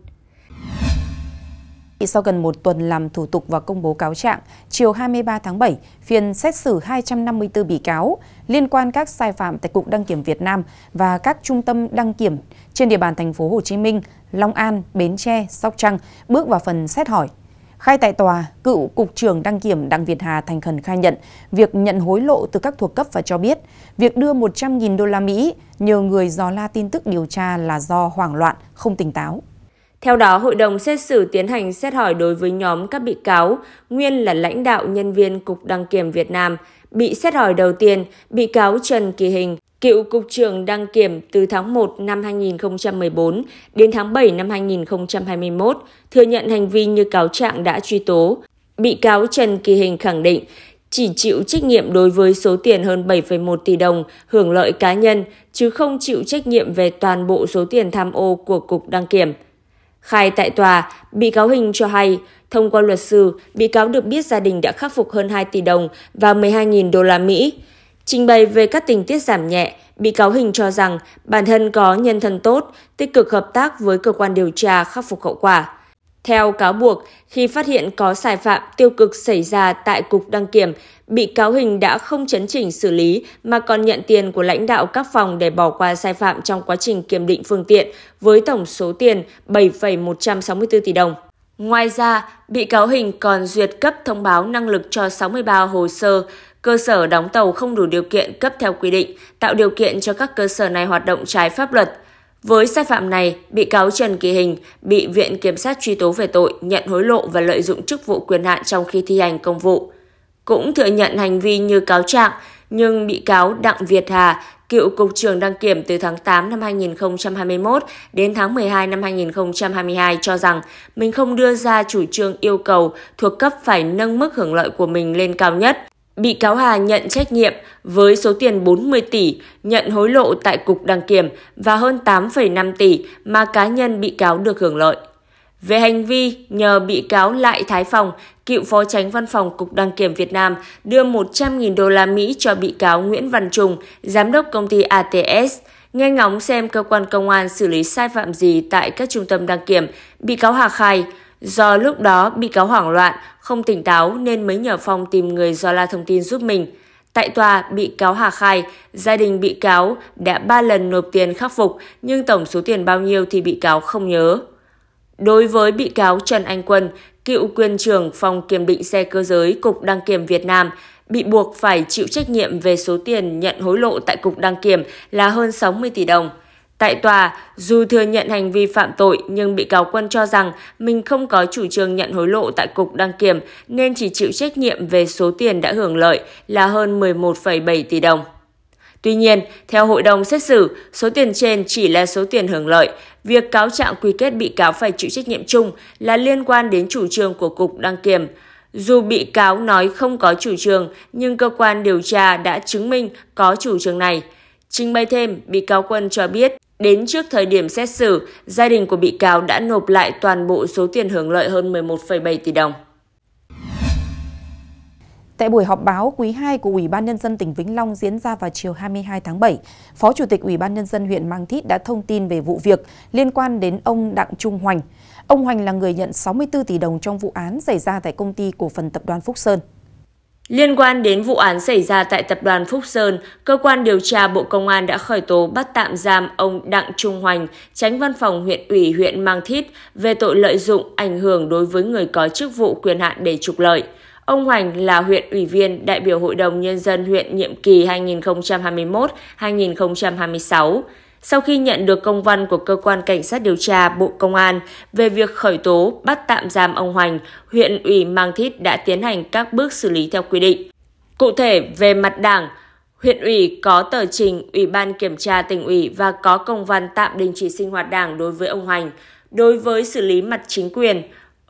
[SPEAKER 4] Sau gần một tuần làm thủ tục và công bố cáo trạng, chiều 23 tháng 7, phiên xét xử 254 bị cáo liên quan các sai phạm tại Cục Đăng kiểm Việt Nam và các trung tâm đăng kiểm trên địa bàn thành phố Hồ Chí Minh, Long An, Bến Tre, Sóc Trăng bước vào phần xét hỏi. Khai tại tòa, cựu Cục trưởng đăng kiểm Đặng Việt Hà thành khẩn khai nhận việc nhận hối lộ từ các thuộc cấp và cho biết việc đưa 100.000 đô la Mỹ nhờ người dò la tin tức điều tra là do hoảng loạn, không tỉnh táo.
[SPEAKER 5] Theo đó, hội đồng xét xử tiến hành xét hỏi đối với nhóm các bị cáo nguyên là lãnh đạo nhân viên Cục Đăng kiểm Việt Nam. Bị xét hỏi đầu tiên, bị cáo Trần Kỳ Hình, cựu Cục trưởng đăng kiểm từ tháng 1 năm 2014 đến tháng 7 năm 2021, thừa nhận hành vi như cáo trạng đã truy tố. Bị cáo Trần Kỳ Hình khẳng định chỉ chịu trách nhiệm đối với số tiền hơn 7,1 tỷ đồng hưởng lợi cá nhân, chứ không chịu trách nhiệm về toàn bộ số tiền tham ô của Cục Đăng Kiểm. Khai tại tòa, bị cáo Hình cho hay, thông qua luật sư, bị cáo được biết gia đình đã khắc phục hơn 2 tỷ đồng và 12.000 đô la Mỹ. Trình bày về các tình tiết giảm nhẹ, bị cáo Hình cho rằng bản thân có nhân thân tốt, tích cực hợp tác với cơ quan điều tra khắc phục hậu quả. Theo cáo buộc, khi phát hiện có sai phạm tiêu cực xảy ra tại Cục Đăng Kiểm, bị cáo Hình đã không chấn chỉnh xử lý mà còn nhận tiền của lãnh đạo các phòng để bỏ qua sai phạm trong quá trình kiểm định phương tiện với tổng số tiền 7,164 tỷ đồng. Ngoài ra, bị cáo Hình còn duyệt cấp thông báo năng lực cho 63 hồ sơ cơ sở đóng tàu không đủ điều kiện cấp theo quy định, tạo điều kiện cho các cơ sở này hoạt động trái pháp luật. Với sai phạm này, bị cáo Trần Kỳ Hình bị Viện Kiểm sát truy tố về tội nhận hối lộ và lợi dụng chức vụ quyền hạn trong khi thi hành công vụ. Cũng thừa nhận hành vi như cáo trạng, nhưng bị cáo Đặng Việt Hà, cựu Cục trưởng đăng kiểm từ tháng 8 năm 2021 đến tháng 12 năm 2022 cho rằng mình không đưa ra chủ trương yêu cầu thuộc cấp phải nâng mức hưởng lợi của mình lên cao nhất Bị cáo Hà nhận trách nhiệm với số tiền 40 tỷ nhận hối lộ tại Cục Đăng Kiểm và hơn 8,5 tỷ mà cá nhân bị cáo được hưởng lợi. Về hành vi nhờ bị cáo Lại Thái Phòng, cựu phó tránh văn phòng Cục Đăng Kiểm Việt Nam đưa 100.000 đô la Mỹ cho bị cáo Nguyễn Văn Trung, giám đốc công ty ATS, nghe ngóng xem cơ quan công an xử lý sai phạm gì tại các trung tâm đăng kiểm, bị cáo Hà khai Do lúc đó bị cáo hoảng loạn, không tỉnh táo nên mới nhờ Phong tìm người do la thông tin giúp mình. Tại tòa, bị cáo Hà khai, gia đình bị cáo đã ba lần nộp tiền khắc phục, nhưng tổng số tiền bao nhiêu thì bị cáo không nhớ. Đối với bị cáo Trần Anh Quân, cựu quyền trưởng phòng kiểm định xe cơ giới Cục Đăng kiểm Việt Nam, bị buộc phải chịu trách nhiệm về số tiền nhận hối lộ tại Cục Đăng kiểm là hơn 60 tỷ đồng. Tại tòa, dù thừa nhận hành vi phạm tội nhưng bị cáo Quân cho rằng mình không có chủ trương nhận hối lộ tại cục đăng kiểm nên chỉ chịu trách nhiệm về số tiền đã hưởng lợi là hơn 11,7 tỷ đồng. Tuy nhiên, theo hội đồng xét xử, số tiền trên chỉ là số tiền hưởng lợi. Việc cáo trạng quy kết bị cáo phải chịu trách nhiệm chung là liên quan đến chủ trương của cục đăng kiểm. Dù bị cáo nói không có chủ trương, nhưng cơ quan điều tra đã chứng minh có chủ trương này. Trình bày thêm, bị cáo Quân cho biết Đến trước thời điểm xét xử, gia đình của bị cáo đã nộp lại toàn bộ số tiền hưởng lợi hơn 11,7 tỷ đồng.
[SPEAKER 4] Tại buổi họp báo quý 2 của Ủy ban Nhân dân tỉnh Vĩnh Long diễn ra vào chiều 22 tháng 7, Phó Chủ tịch Ủy ban Nhân dân huyện Mang Thít đã thông tin về vụ việc liên quan đến ông Đặng Trung Hoành. Ông Hoành là người nhận 64 tỷ đồng trong vụ án xảy ra tại công ty cổ phần tập đoàn Phúc Sơn.
[SPEAKER 5] Liên quan đến vụ án xảy ra tại tập đoàn Phúc Sơn, cơ quan điều tra Bộ Công an đã khởi tố bắt tạm giam ông Đặng Trung Hoành, tránh văn phòng huyện ủy huyện Mang Thít về tội lợi dụng ảnh hưởng đối với người có chức vụ quyền hạn để trục lợi. Ông Hoành là huyện ủy viên đại biểu Hội đồng Nhân dân huyện nhiệm kỳ 2021-2026 sau khi nhận được công văn của cơ quan cảnh sát điều tra Bộ Công an về việc khởi tố bắt tạm giam ông Hoành, huyện ủy Mang Thít đã tiến hành các bước xử lý theo quy định. Cụ thể, về mặt đảng, huyện ủy có tờ trình Ủy ban Kiểm tra tỉnh ủy và có công văn tạm đình chỉ sinh hoạt đảng đối với ông Hoành. Đối với xử lý mặt chính quyền,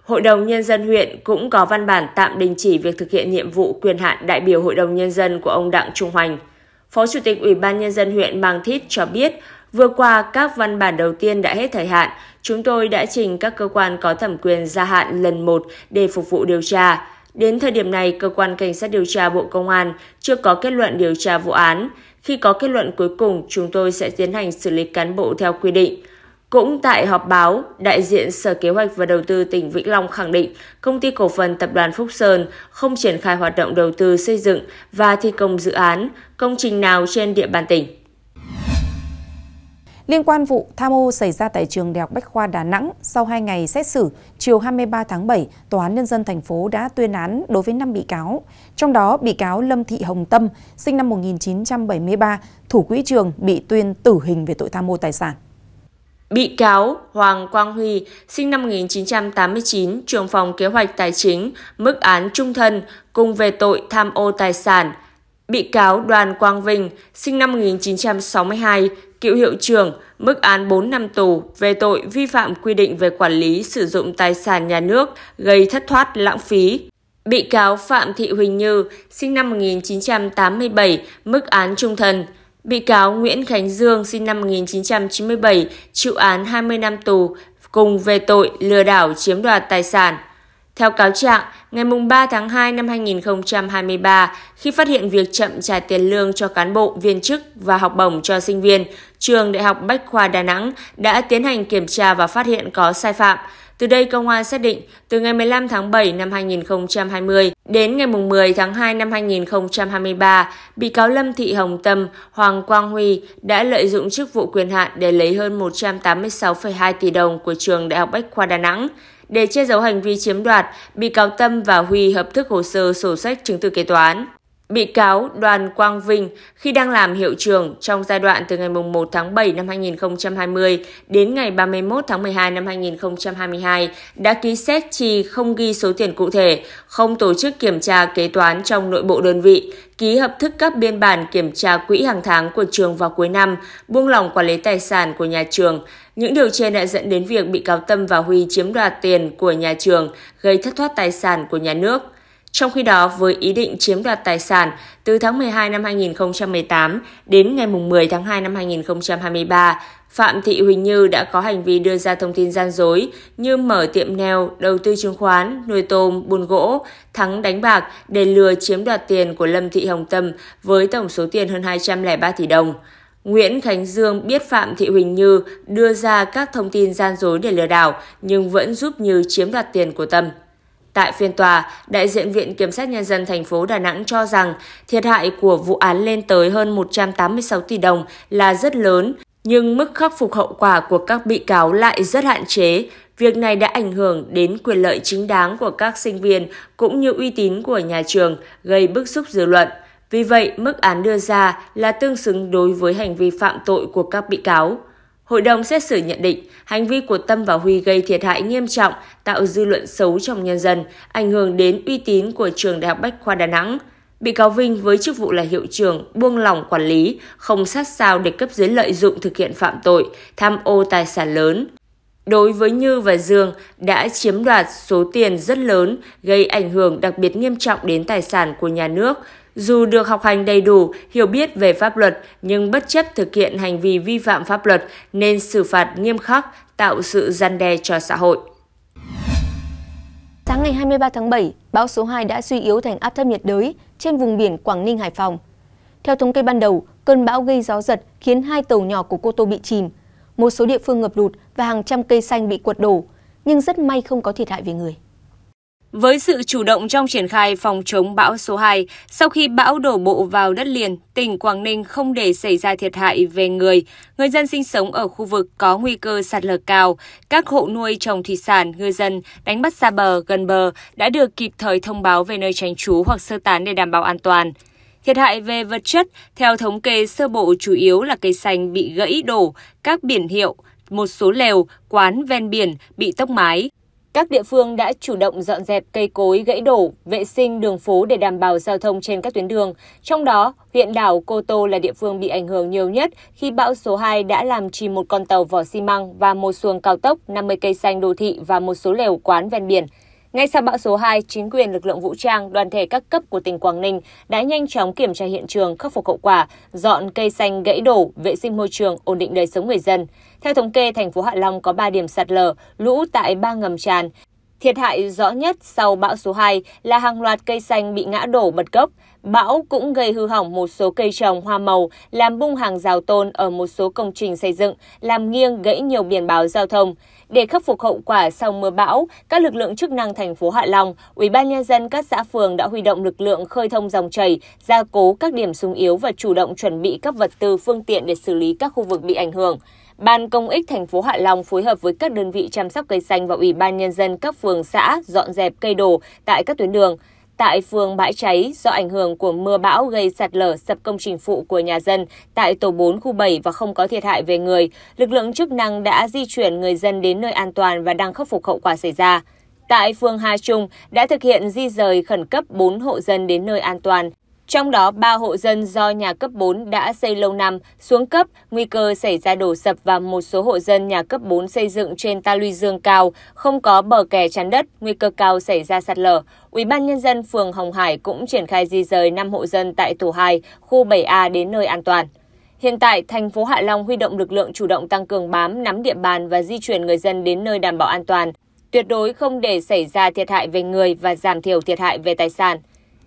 [SPEAKER 5] Hội đồng Nhân dân huyện cũng có văn bản tạm đình chỉ việc thực hiện nhiệm vụ quyền hạn đại biểu Hội đồng Nhân dân của ông Đặng Trung Hoành. Phó Chủ tịch Ủy ban Nhân dân huyện Mang Thít cho biết, Vừa qua, các văn bản đầu tiên đã hết thời hạn. Chúng tôi đã trình các cơ quan có thẩm quyền gia hạn lần một để phục vụ điều tra. Đến thời điểm này, cơ quan cảnh sát điều tra Bộ Công an chưa có kết luận điều tra vụ án. Khi có kết luận cuối cùng, chúng tôi sẽ tiến hành xử lý cán bộ theo quy định. Cũng tại họp báo, đại diện Sở Kế hoạch và Đầu tư tỉnh Vĩnh Long khẳng định công ty cổ phần tập đoàn Phúc Sơn không triển khai hoạt động đầu tư xây dựng và thi công dự án, công trình nào trên địa bàn tỉnh.
[SPEAKER 4] Liên quan vụ tham ô xảy ra tại trường Đại học Bách khoa Đà Nẵng, sau 2 ngày xét xử, chiều 23 tháng 7, Tòa án Nhân dân thành phố đã tuyên án đối với 5 bị cáo. Trong đó, bị cáo Lâm Thị Hồng Tâm, sinh năm 1973, thủ quỹ trường, bị tuyên tử hình về tội tham ô tài sản.
[SPEAKER 3] Bị cáo Hoàng Quang Huy, sinh năm 1989, trưởng phòng kế hoạch tài chính, mức án trung thân cùng về tội tham ô tài sản. Bị cáo Đoàn Quang Vinh, sinh năm 1962, cựu hiệu trưởng, mức án 4 năm tù về tội vi phạm quy định về quản lý sử dụng tài sản nhà nước gây thất thoát lãng phí. Bị cáo Phạm Thị Huỳnh Như, sinh năm 1987, mức án trung thân. Bị cáo Nguyễn Khánh Dương, sinh năm 1997, chịu án 20 năm tù cùng về tội lừa đảo chiếm đoạt tài sản. Theo cáo trạng, ngày 3 tháng 2 năm 2023, khi phát hiện việc chậm trả tiền lương cho cán bộ, viên chức và học bổng cho sinh viên, trường Đại học Bách khoa Đà Nẵng đã tiến hành kiểm tra và phát hiện có sai phạm. Từ đây, công an xác định từ ngày 15 tháng 7 năm 2020 đến ngày 10 tháng 2 năm 2023, bị cáo Lâm Thị Hồng Tâm, Hoàng Quang Huy đã lợi dụng chức vụ quyền hạn để lấy hơn 186,2 tỷ đồng của trường Đại học Bách khoa Đà Nẵng. Để che giấu hành vi chiếm đoạt, bị cáo Tâm và Huy hợp thức hồ sơ sổ sách chứng từ kế toán. Bị cáo Đoàn Quang Vinh khi đang làm hiệu trưởng trong giai đoạn từ ngày 1 tháng 7 năm 2020 đến ngày 31 tháng 12 năm 2022 đã ký xét chi không ghi số tiền cụ thể, không tổ chức kiểm tra kế toán trong nội bộ đơn vị, ký hợp thức các biên bản kiểm tra quỹ hàng tháng của trường vào cuối năm, buông lỏng quản lý tài sản của nhà trường. Những điều trên đã dẫn đến việc bị cáo Tâm và Huy chiếm đoạt tiền của nhà trường, gây thất thoát tài sản của nhà nước. Trong khi đó, với ý định chiếm đoạt tài sản, từ tháng 12 năm 2018 đến ngày 10 tháng 2 năm 2023, Phạm Thị Huỳnh Như đã có hành vi đưa ra thông tin gian dối như mở tiệm neo, đầu tư chứng khoán, nuôi tôm, buôn gỗ, thắng đánh bạc để lừa chiếm đoạt tiền của Lâm Thị Hồng Tâm với tổng số tiền hơn 203 tỷ đồng. Nguyễn Khánh Dương biết Phạm Thị Huỳnh Như đưa ra các thông tin gian dối để lừa đảo nhưng vẫn giúp Như chiếm đoạt tiền của Tâm. Tại phiên tòa, đại diện Viện Kiểm sát Nhân dân thành phố Đà Nẵng cho rằng thiệt hại của vụ án lên tới hơn 186 tỷ đồng là rất lớn, nhưng mức khắc phục hậu quả của các bị cáo lại rất hạn chế. Việc này đã ảnh hưởng đến quyền lợi chính đáng của các sinh viên cũng như uy tín của nhà trường, gây bức xúc dư luận. Vì vậy, mức án đưa ra là tương xứng đối với hành vi phạm tội của các bị cáo. Hội đồng xét xử nhận định hành vi của Tâm và Huy gây thiệt hại nghiêm trọng, tạo dư luận xấu trong nhân dân, ảnh hưởng đến uy tín của trường Đại học Bách khoa Đà Nẵng. Bị cáo Vinh với chức vụ là hiệu trưởng buông lỏng quản lý, không sát sao để cấp dưới lợi dụng thực hiện phạm tội, tham ô tài sản lớn. Đối với Như và Dương đã chiếm đoạt số tiền rất lớn, gây ảnh hưởng đặc biệt nghiêm trọng đến tài sản của nhà nước, dù được học hành đầy đủ, hiểu biết về pháp luật, nhưng bất chấp thực hiện hành vi vi phạm pháp luật nên xử phạt nghiêm khắc, tạo sự gian đe cho xã hội.
[SPEAKER 2] Sáng ngày 23 tháng 7, bão số 2 đã suy yếu thành áp thấp nhiệt đới trên vùng biển Quảng Ninh Hải Phòng. Theo thống kê ban đầu, cơn bão gây gió giật khiến hai tàu nhỏ của Cô Tô bị chìm, một số địa phương ngập lụt và hàng trăm cây xanh bị quật đổ, nhưng rất may không có thiệt hại về người.
[SPEAKER 3] Với sự chủ động trong triển khai phòng chống bão số 2, sau khi bão đổ bộ vào đất liền, tỉnh Quảng Ninh không để xảy ra thiệt hại về người. Người dân sinh sống ở khu vực có nguy cơ sạt lở cao, các hộ nuôi trồng thủy sản, ngư dân đánh bắt xa bờ, gần bờ đã được kịp thời thông báo về nơi tránh trú hoặc sơ tán để đảm bảo an toàn. Thiệt hại về vật chất, theo thống kê sơ bộ chủ yếu là cây xanh bị gãy đổ, các biển hiệu, một số lều, quán ven biển bị tốc mái, các địa phương đã chủ động dọn dẹp cây cối gãy đổ, vệ sinh đường phố để đảm bảo giao thông trên các tuyến đường. Trong đó, huyện đảo Cô Tô là địa phương bị ảnh hưởng nhiều nhất khi bão số 2 đã làm chìm một con tàu vỏ xi măng và một xuồng cao tốc, 50 cây xanh đô thị và một số lều quán ven biển. Ngay sau bão số 2, chính quyền lực lượng vũ trang, đoàn thể các cấp của tỉnh Quảng Ninh đã nhanh chóng kiểm tra hiện trường, khắc phục hậu quả, dọn cây xanh gãy đổ, vệ sinh môi trường, ổn định đời sống người dân. Theo thống kê, thành phố Hạ Long có 3 điểm sạt lở, lũ tại ba ngầm tràn. Thiệt hại rõ nhất sau bão số 2 là hàng loạt cây xanh bị ngã đổ bật gốc. Bão cũng gây hư hỏng một số cây trồng hoa màu, làm bung hàng rào tôn ở một số công trình xây dựng, làm nghiêng gãy nhiều biển báo giao thông. Để khắc phục hậu quả sau mưa bão, các lực lượng chức năng thành phố Hạ Long, Ủy ban nhân dân các xã phường đã huy động lực lượng khơi thông dòng chảy, gia cố các điểm sung yếu và chủ động chuẩn bị các vật tư phương tiện để xử lý các khu vực bị ảnh hưởng. Ban công ích thành phố Hạ Long phối hợp với các đơn vị chăm sóc cây xanh và Ủy ban nhân dân các phường xã dọn dẹp cây đổ tại các tuyến đường. Tại phường Bãi Cháy, do ảnh hưởng của mưa bão gây sạt lở sập công trình phụ của nhà dân tại tổ 4 khu 7 và không có thiệt hại về người, lực lượng chức năng đã di chuyển người dân đến nơi an toàn và đang khắc phục hậu quả xảy ra. Tại phường Hà Trung đã thực hiện di rời khẩn cấp 4 hộ dân đến nơi an toàn. Trong đó, ba hộ dân do nhà cấp 4 đã xây lâu năm, xuống cấp, nguy cơ xảy ra đổ sập và một số hộ dân nhà cấp 4 xây dựng trên ta luy dương cao, không có bờ kè chắn đất, nguy cơ cao xảy ra sạt lở. Ủy ban nhân dân phường Hồng Hải cũng triển khai di rời 5 hộ dân tại tổ 2, khu 7A đến nơi an toàn. Hiện tại, thành phố Hạ Long huy động lực lượng chủ động tăng cường bám, nắm địa bàn và di chuyển người dân đến nơi đảm bảo an toàn, tuyệt đối không để xảy ra thiệt hại về người và giảm thiểu thiệt hại về tài sản.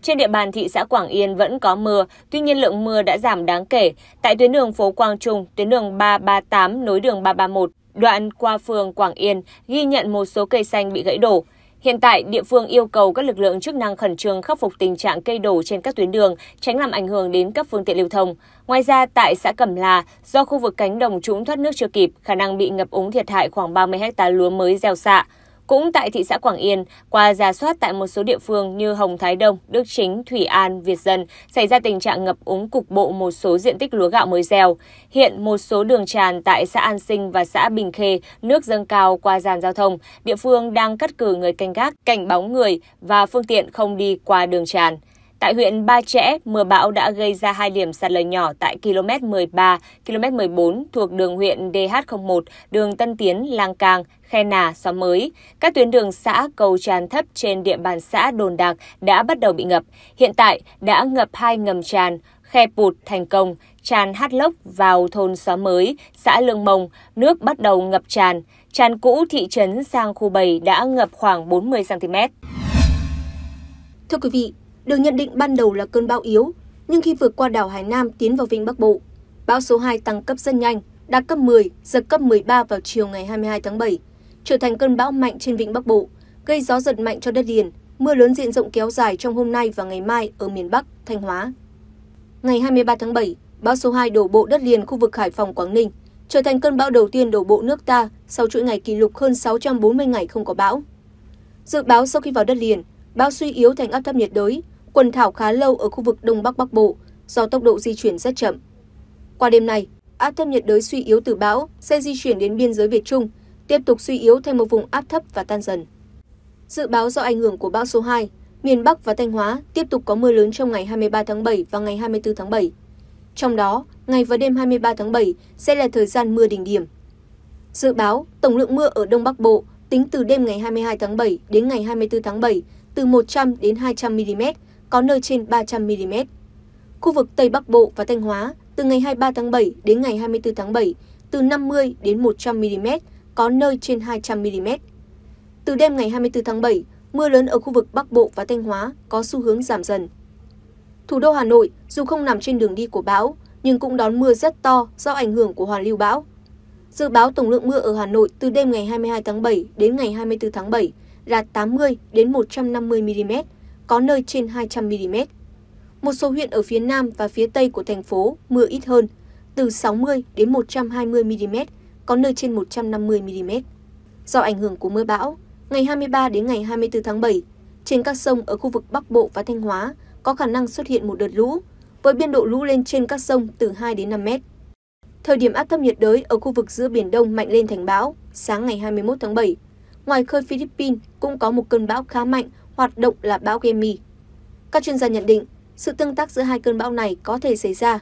[SPEAKER 3] Trên địa bàn thị xã Quảng Yên vẫn có mưa, tuy nhiên lượng mưa đã giảm đáng kể. Tại tuyến đường phố Quang Trung, tuyến đường 338 nối đường 331, đoạn qua phường Quảng Yên, ghi nhận một số cây xanh bị gãy đổ. Hiện tại, địa phương yêu cầu các lực lượng chức năng khẩn trương khắc phục tình trạng cây đổ trên các tuyến đường, tránh làm ảnh hưởng đến các phương tiện lưu thông. Ngoài ra, tại xã Cẩm Là, do khu vực cánh đồng trũng thoát nước chưa kịp, khả năng bị ngập úng thiệt hại khoảng 30 ha lúa mới gieo xạ. Cũng tại thị xã Quảng Yên, qua giả soát tại một số địa phương như Hồng Thái Đông, Đức Chính, Thủy An, Việt Dân xảy ra tình trạng ngập úng cục bộ một số diện tích lúa gạo mới gieo. Hiện một số đường tràn tại xã An Sinh và xã Bình Khê nước dâng cao qua dàn giao thông, địa phương đang cắt cử người canh gác, cảnh báo người và phương tiện không đi qua đường tràn. Tại huyện Ba Chẽ, mưa bão đã gây ra hai điểm sạt lở nhỏ tại km 13, km 14 thuộc đường huyện DH01, đường Tân Tiến, Lang Cang, Khe Nà, Xóm Mới. Các tuyến đường xã cầu tràn thấp trên địa bàn xã Đồn Đạc đã bắt đầu bị ngập. Hiện tại đã ngập hai ngầm tràn, khe Pụt thành công, tràn Hát Lốc vào thôn Xóm Mới, xã Lương Mông, nước bắt đầu ngập tràn. Tràn cũ thị trấn sang khu 7 đã ngập khoảng 40 cm.
[SPEAKER 2] Thưa quý vị, được nhận định ban đầu là cơn bão yếu, nhưng khi vượt qua đảo Hải Nam tiến vào vịnh Bắc Bộ, bão số 2 tăng cấp rất nhanh, đạt cấp 10, giật cấp 13 vào chiều ngày 22 tháng 7, trở thành cơn bão mạnh trên vịnh Bắc Bộ, gây gió giật mạnh cho đất liền, mưa lớn diện rộng kéo dài trong hôm nay và ngày mai ở miền Bắc, Thanh Hóa. Ngày 23 tháng 7, bão số 2 đổ bộ đất liền khu vực Hải Phòng, Quảng Ninh, trở thành cơn bão đầu tiên đổ bộ nước ta sau chuỗi ngày kỷ lục hơn 640 ngày không có bão. Dự báo sau khi vào đất liền, bão suy yếu thành áp thấp nhiệt đới, quần thảo khá lâu ở khu vực Đông Bắc Bắc Bộ do tốc độ di chuyển rất chậm. Qua đêm nay, áp thấp nhiệt đới suy yếu từ bão sẽ di chuyển đến biên giới Việt Trung, tiếp tục suy yếu thành một vùng áp thấp và tan dần. Dự báo do ảnh hưởng của bão số 2, miền Bắc và Thanh Hóa tiếp tục có mưa lớn trong ngày 23 tháng 7 và ngày 24 tháng 7. Trong đó, ngày và đêm 23 tháng 7 sẽ là thời gian mưa đỉnh điểm. Dự báo tổng lượng mưa ở Đông Bắc Bộ tính từ đêm ngày 22 tháng 7 đến ngày 24 tháng 7 từ 100 đến 200 mm, có nơi trên 300 mm. Khu vực Tây Bắc Bộ và Thanh Hóa từ ngày 23 tháng 7 đến ngày 24 tháng 7 từ 50 đến 100 mm, có nơi trên 200 mm. Từ đêm ngày 24 tháng 7, mưa lớn ở khu vực Bắc Bộ và Thanh Hóa có xu hướng giảm dần. Thủ đô Hà Nội dù không nằm trên đường đi của bão, nhưng cũng đón mưa rất to do ảnh hưởng của hoàn lưu bão. Dự báo tổng lượng mưa ở Hà Nội từ đêm ngày 22 tháng 7 đến ngày 24 tháng 7 là 80 đến 150 mm, có nơi trên 200 mm. Một số huyện ở phía nam và phía tây của thành phố mưa ít hơn, từ 60 đến 120 mm, có nơi trên 150 mm. Do ảnh hưởng của mưa bão, ngày 23 đến ngày 24 tháng 7, trên các sông ở khu vực Bắc Bộ và Thanh Hóa có khả năng xuất hiện một đợt lũ, với biên độ lũ lên trên các sông từ 2 đến 5 mét. Thời điểm áp thấp nhiệt đới ở khu vực giữa Biển Đông mạnh lên thành bão, sáng ngày 21 tháng 7. Ngoài khơi Philippines cũng có một cơn bão khá mạnh hoạt động là bão Gemi. Các chuyên gia nhận định, sự tương tác giữa hai cơn bão này có thể xảy ra.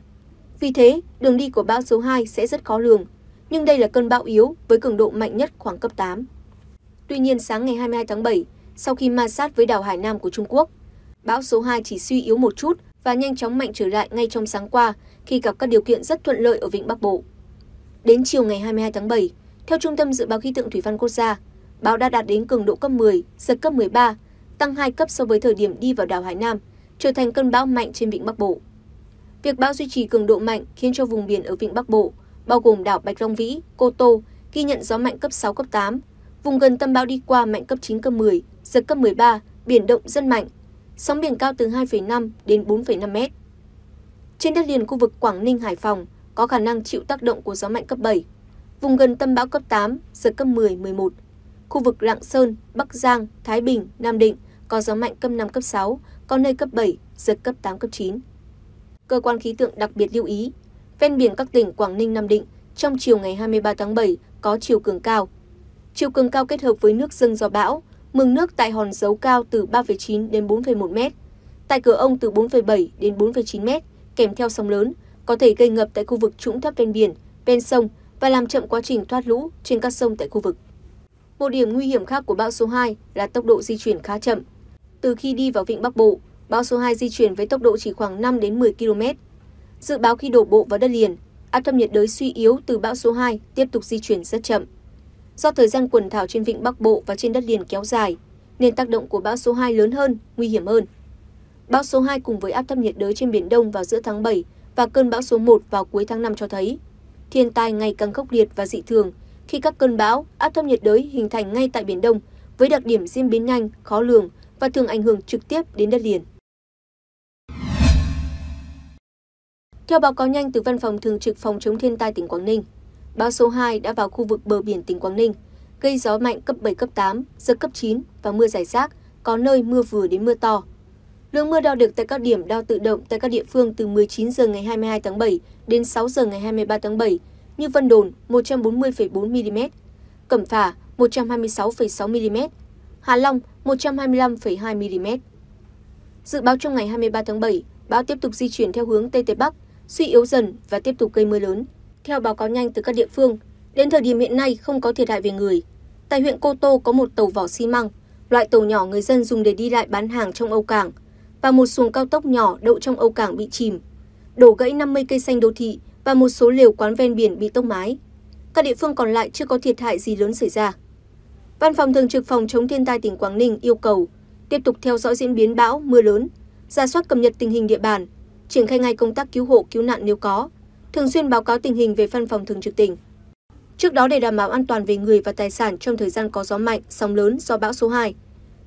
[SPEAKER 2] Vì thế, đường đi của bão số 2 sẽ rất khó lường, nhưng đây là cơn bão yếu với cường độ mạnh nhất khoảng cấp 8. Tuy nhiên sáng ngày 22 tháng 7, sau khi ma sát với đảo Hải Nam của Trung Quốc, bão số 2 chỉ suy yếu một chút và nhanh chóng mạnh trở lại ngay trong sáng qua khi gặp các điều kiện rất thuận lợi ở vịnh Bắc Bộ. Đến chiều ngày 22 tháng 7, theo Trung tâm Dự báo Khí tượng Thủy văn Quốc gia, bão đã đạt đến cường độ cấp 10, giật cấp 13, tăng 2 cấp so với thời điểm đi vào đảo Hải Nam, trở thành cơn bão mạnh trên vịnh Bắc Bộ. Việc bão duy trì cường độ mạnh khiến cho vùng biển ở vịnh Bắc Bộ, bao gồm đảo Bạch Long Vĩ, Cô Tô, ghi nhận gió mạnh cấp 6, cấp 8. Vùng gần tâm bão đi qua mạnh cấp 9, cấp 10, giật cấp 13, biển động rất mạnh. Sóng biển cao từ 2,5 đến 4,5 mét. Trên đất liền khu vực Quảng Ninh, Hải Phòng có khả năng chịu tác động của gió mạnh cấp 7. vùng gần tâm bão cấp 8, giật cấp 10, 11. Khu vực Lạng Sơn, Bắc Giang, Thái Bình, Nam Định có gió mạnh cấp 5, cấp 6, có nơi cấp 7, giật cấp 8, cấp 9. Cơ quan khí tượng đặc biệt lưu ý, ven biển các tỉnh Quảng Ninh, Nam Định trong chiều ngày 23 tháng 7 có chiều cường cao. Chiều cường cao kết hợp với nước dâng do bão, mừng nước tại hòn dấu cao từ 3,9 đến 4,1 m, tại cửa ông từ 4,7 đến 4,9 m, kèm theo sóng lớn, có thể gây ngập tại khu vực trũng thấp ven biển, ven sông và làm chậm quá trình thoát lũ trên các sông tại khu vực. Một điểm nguy hiểm khác của bão số 2 là tốc độ di chuyển khá chậm. Từ khi đi vào vịnh Bắc Bộ, bão số 2 di chuyển với tốc độ chỉ khoảng 5 đến 10 km. Dự báo khi đổ bộ vào đất liền, áp thấp nhiệt đới suy yếu từ bão số 2 tiếp tục di chuyển rất chậm. Do thời gian quần thảo trên vịnh Bắc Bộ và trên đất liền kéo dài, nên tác động của bão số 2 lớn hơn, nguy hiểm hơn. Bão số 2 cùng với áp thấp nhiệt đới trên biển Đông vào giữa tháng 7 và cơn bão số 1 vào cuối tháng 5 cho thấy thiên tai ngày càng khốc liệt và dị thường khi các cơn bão, áp thấp nhiệt đới hình thành ngay tại Biển Đông với đặc điểm diễn biến nhanh, khó lường và thường ảnh hưởng trực tiếp đến đất liền. Theo báo cáo nhanh từ Văn phòng Thường trực Phòng chống thiên tai tỉnh Quảng Ninh, bão số 2 đã vào khu vực bờ biển tỉnh Quảng Ninh, gây gió mạnh cấp 7, cấp 8, giật cấp 9 và mưa rải rác, có nơi mưa vừa đến mưa to. Lượng mưa đo được tại các điểm đo tự động tại các địa phương từ 19 giờ ngày 22 tháng 7 đến 6 giờ ngày 23 tháng 7 như Vân Đồn 140,4 mm, Cẩm Phả 126,6 mm, Hà Long 125,2 mm. Dự báo trong ngày 23 tháng 7, bão tiếp tục di chuyển theo hướng Tây Tây Bắc, suy yếu dần và tiếp tục gây mưa lớn. Theo báo cáo nhanh từ các địa phương, đến thời điểm hiện nay không có thiệt hại về người. Tại huyện Cô Tô có một tàu vỏ xi măng, loại tàu nhỏ người dân dùng để đi lại bán hàng trong Âu Cảng, và một xuồng cao tốc nhỏ đậu trong Âu Cảng bị chìm. Đổ gãy 50 cây xanh đô thị và một số lều quán ven biển bị tốc mái. Các địa phương còn lại chưa có thiệt hại gì lớn xảy ra. Văn phòng Thường trực Phòng chống thiên tai tỉnh Quảng Ninh yêu cầu tiếp tục theo dõi diễn biến bão, mưa lớn, ra soát cập nhật tình hình địa bàn, triển khai ngay công tác cứu hộ cứu nạn nếu có, thường xuyên báo cáo tình hình về văn phòng thường trực tỉnh. Trước đó để đảm bảo an toàn về người và tài sản trong thời gian có gió mạnh, sóng lớn do bão số 2,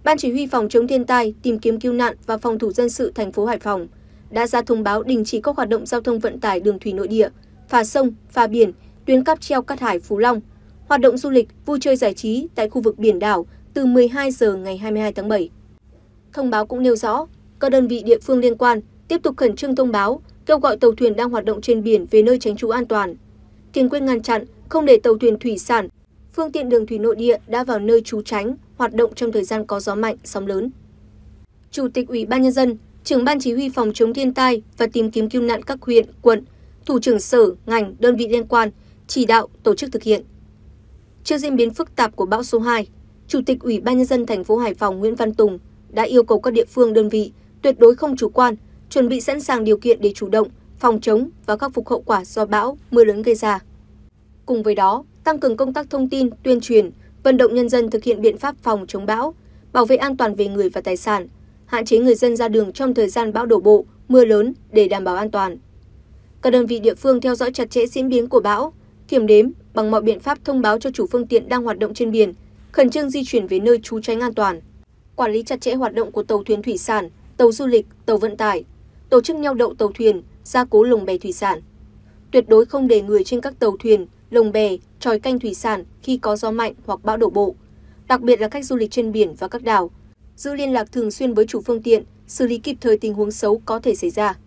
[SPEAKER 2] Ban chỉ huy phòng chống thiên tai, tìm kiếm cứu nạn và phòng thủ dân sự thành phố Hải Phòng đã ra thông báo đình chỉ các hoạt động giao thông vận tải đường thủy nội địa, phà sông, phà biển, tuyến cáp treo Cát Hải Phú Long, hoạt động du lịch, vui chơi giải trí tại khu vực biển đảo từ 12 giờ ngày 22 tháng 7. Thông báo cũng nêu rõ, các đơn vị địa phương liên quan tiếp tục khẩn trương thông báo, kêu gọi tàu thuyền đang hoạt động trên biển về nơi tránh trú an toàn. Kiên quyết ngăn chặn, không để tàu thuyền thủy sản, phương tiện đường thủy nội địa đã vào nơi trú tránh, hoạt động trong thời gian có gió mạnh, sóng lớn. Chủ tịch Ủy ban Nhân dân, trưởng ban chỉ huy phòng chống thiên tai và tìm kiếm cứu nạn các huyện, quận, thủ trưởng sở, ngành, đơn vị liên quan, chỉ đạo, tổ chức thực hiện. Trước diễn biến phức tạp của bão số 2, Chủ tịch Ủy ban Nhân dân thành phố Hải Phòng Nguyễn Văn Tùng đã yêu cầu các địa phương đơn vị tuyệt đối không chủ quan, chuẩn bị sẵn sàng điều kiện để chủ động, phòng chống và khắc phục hậu quả do bão, mưa lớn gây ra. Cùng với đó, tăng cường công tác thông tin, tuyên truyền, vận động nhân dân thực hiện biện pháp phòng chống bão, bảo vệ an toàn về người và tài sản, hạn chế người dân ra đường trong thời gian bão đổ bộ, mưa lớn để đảm bảo an toàn. Các đơn vị địa phương theo dõi chặt chẽ diễn biến của bão, kiểm đếm bằng mọi biện pháp thông báo cho chủ phương tiện đang hoạt động trên biển, khẩn trương di chuyển về nơi trú tránh an toàn. Quản lý chặt chẽ hoạt động của tàu thuyền thủy sản, tàu du lịch, tàu vận tải, tổ chức neo đậu tàu thuyền, gia cố lồng bè thủy sản. Tuyệt đối không để người trên các tàu thuyền, lồng bè, tròi canh thủy sản khi có gió mạnh hoặc bão đổ bộ, đặc biệt là khách du lịch trên biển và các đảo. Giữ liên lạc thường xuyên với chủ phương tiện, xử lý kịp thời tình huống xấu có thể xảy ra.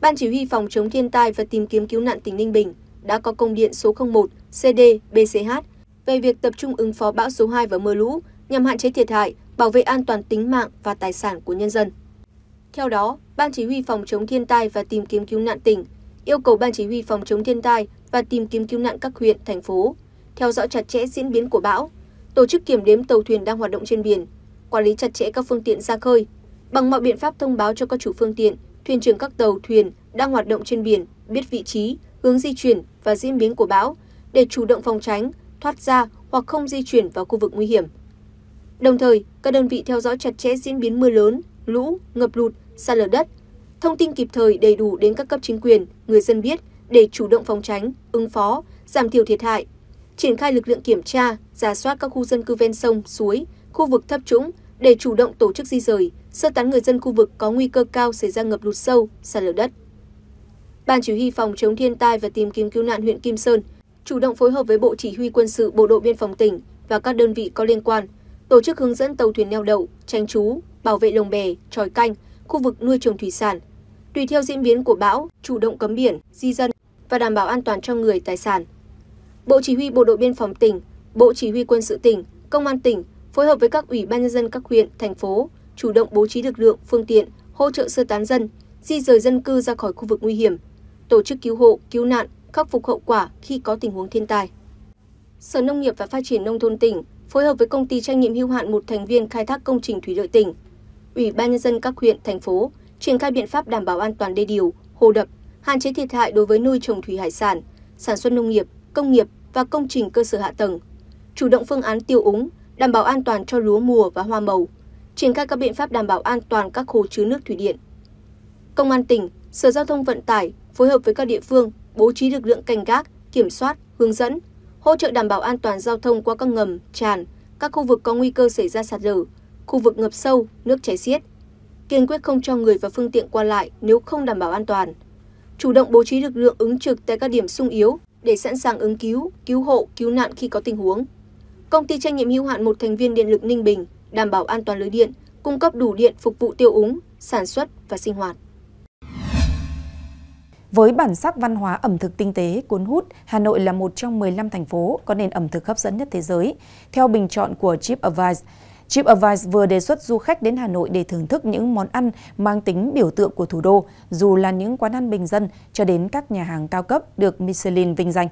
[SPEAKER 2] Ban chỉ huy phòng chống thiên tai và tìm kiếm cứu nạn tỉnh Ninh Bình đã có công điện số 01 CD BCH về việc tập trung ứng phó bão số 2 và mưa lũ nhằm hạn chế thiệt hại, bảo vệ an toàn tính mạng và tài sản của nhân dân. Theo đó, Ban chỉ huy phòng chống thiên tai và tìm kiếm cứu nạn tỉnh yêu cầu Ban chỉ huy phòng chống thiên tai và tìm kiếm cứu nạn các huyện, thành phố, theo dõi chặt chẽ diễn biến của bão, tổ chức kiểm đếm tàu thuyền đang hoạt động trên biển, quản lý chặt chẽ các phương tiện ra khơi, bằng mọi biện pháp thông báo cho các chủ phương tiện, thuyền trưởng các tàu thuyền đang hoạt động trên biển biết vị trí, hướng di chuyển và diễn biến của bão để chủ động phòng tránh, thoát ra hoặc không di chuyển vào khu vực nguy hiểm. Đồng thời, các đơn vị theo dõi chặt chẽ diễn biến mưa lớn, lũ, ngập lụt, sạt lở đất, thông tin kịp thời đầy đủ đến các cấp chính quyền, người dân biết để chủ động phòng tránh, ứng phó, giảm thiểu thiệt hại. Triển khai lực lượng kiểm tra, giả soát các khu dân cư ven sông, suối, khu vực thấp trũng để chủ động tổ chức di rời, sơ tán người dân khu vực có nguy cơ cao xảy ra ngập lụt sâu, sạt lở đất. Ban chỉ huy phòng chống thiên tai và tìm kiếm cứu nạn huyện Kim Sơn chủ động phối hợp với Bộ Chỉ huy quân sự Bộ đội Biên phòng tỉnh và các đơn vị có liên quan, tổ chức hướng dẫn tàu thuyền neo đậu, tránh trú, bảo vệ lồng bè, tròi canh, khu vực nuôi trồng thủy sản. Tùy theo diễn biến của bão, chủ động cấm biển, di dân và đảm bảo an toàn cho người, tài sản. Bộ Chỉ huy Bộ đội Biên phòng tỉnh, Bộ Chỉ huy quân sự tỉnh, Công an tỉnh phối hợp với các ủy ban nhân dân các huyện, thành phố, chủ động bố trí lực lượng, phương tiện, hỗ trợ sơ tán dân, di rời dân cư ra khỏi khu vực nguy hiểm, tổ chức cứu hộ, cứu nạn, khắc phục hậu quả khi có tình huống thiên tai. Sở Nông nghiệp và Phát triển Nông thôn tỉnh phối hợp với công ty trách nhiệm hữu hạn một thành viên khai thác công trình thủy lợi tỉnh, Ủy ban nhân dân các huyện, thành phố triển khai biện pháp đảm bảo an toàn đê điều, hồ đập, hạn chế thiệt hại đối với nuôi trồng thủy hải sản, sản xuất nông nghiệp, công nghiệp và công trình cơ sở hạ tầng, chủ động phương án tiêu úng, đảm bảo an toàn cho lúa mùa và hoa màu, triển khai các biện pháp đảm bảo an toàn các hồ chứa nước thủy điện. Công an tỉnh, Sở Giao thông Vận tải phối hợp với các địa phương bố trí lực lượng canh gác, kiểm soát, hướng dẫn, hỗ trợ đảm bảo an toàn giao thông qua các ngầm, tràn, các khu vực có nguy cơ xảy ra sạt lở, khu vực ngập sâu, nước chảy xiết. Kiên quyết không cho người và phương tiện qua lại nếu không đảm bảo an toàn. Chủ động bố trí lực lượng ứng trực tại các điểm sung yếu để sẵn sàng ứng cứu, cứu hộ, cứu nạn khi có tình huống. Công ty trách nhiệm hữu hạn một thành viên điện lực Ninh Bình đảm bảo an toàn lưới điện, cung cấp đủ điện phục vụ tiêu úng, sản xuất và sinh hoạt.
[SPEAKER 6] Với bản sắc văn hóa ẩm thực tinh tế cuốn hút, Hà Nội là một trong 15 thành phố có nền ẩm thực hấp dẫn nhất thế giới, theo bình chọn của TripAdvisor. TripAdvisor vừa đề xuất du khách đến Hà Nội để thưởng thức những món ăn mang tính biểu tượng của thủ đô, dù là những quán ăn bình dân cho đến các nhà hàng cao cấp được Michelin vinh danh.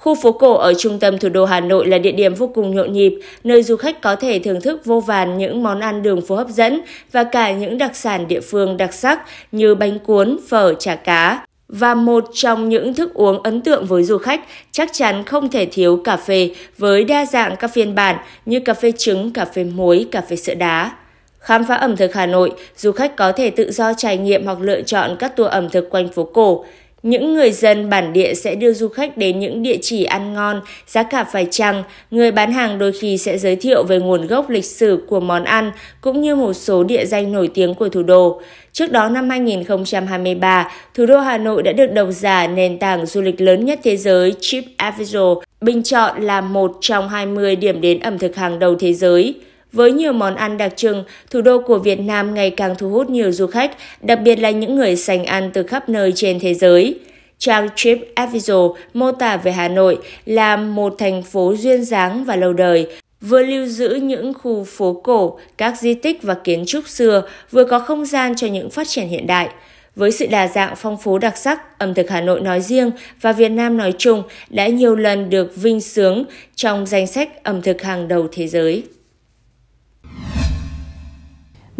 [SPEAKER 3] Khu phố cổ ở trung tâm thủ đô Hà Nội là địa điểm vô cùng nhộn nhịp, nơi du khách có thể thưởng thức vô vàn những món ăn đường phố hấp dẫn và cả những đặc sản địa phương đặc sắc như bánh cuốn, phở, chả cá. Và một trong những thức uống ấn tượng với du khách chắc chắn không thể thiếu cà phê với đa dạng các phiên bản như cà phê trứng, cà phê muối, cà phê sữa đá. Khám phá ẩm thực Hà Nội, du khách có thể tự do trải nghiệm hoặc lựa chọn các tour ẩm thực quanh phố cổ. Những người dân bản địa sẽ đưa du khách đến những địa chỉ ăn ngon, giá cả phải chăng, người bán hàng đôi khi sẽ giới thiệu về nguồn gốc lịch sử của món ăn cũng như một số địa danh nổi tiếng của thủ đô. Trước đó năm 2023, thủ đô Hà Nội đã được độc giả nền tảng du lịch lớn nhất thế giới TripAdvisor bình chọn là một trong 20 điểm đến ẩm thực hàng đầu thế giới. Với nhiều món ăn đặc trưng, thủ đô của Việt Nam ngày càng thu hút nhiều du khách, đặc biệt là những người sành ăn từ khắp nơi trên thế giới. Trang Trip Advisor mô tả về Hà Nội là một thành phố duyên dáng và lâu đời, vừa lưu giữ những khu phố cổ, các di tích và kiến trúc xưa, vừa có không gian cho những phát triển hiện đại. Với sự đa dạng phong phú đặc sắc, ẩm thực Hà Nội nói riêng và Việt Nam nói chung đã nhiều lần được vinh sướng trong danh sách ẩm thực hàng đầu thế giới.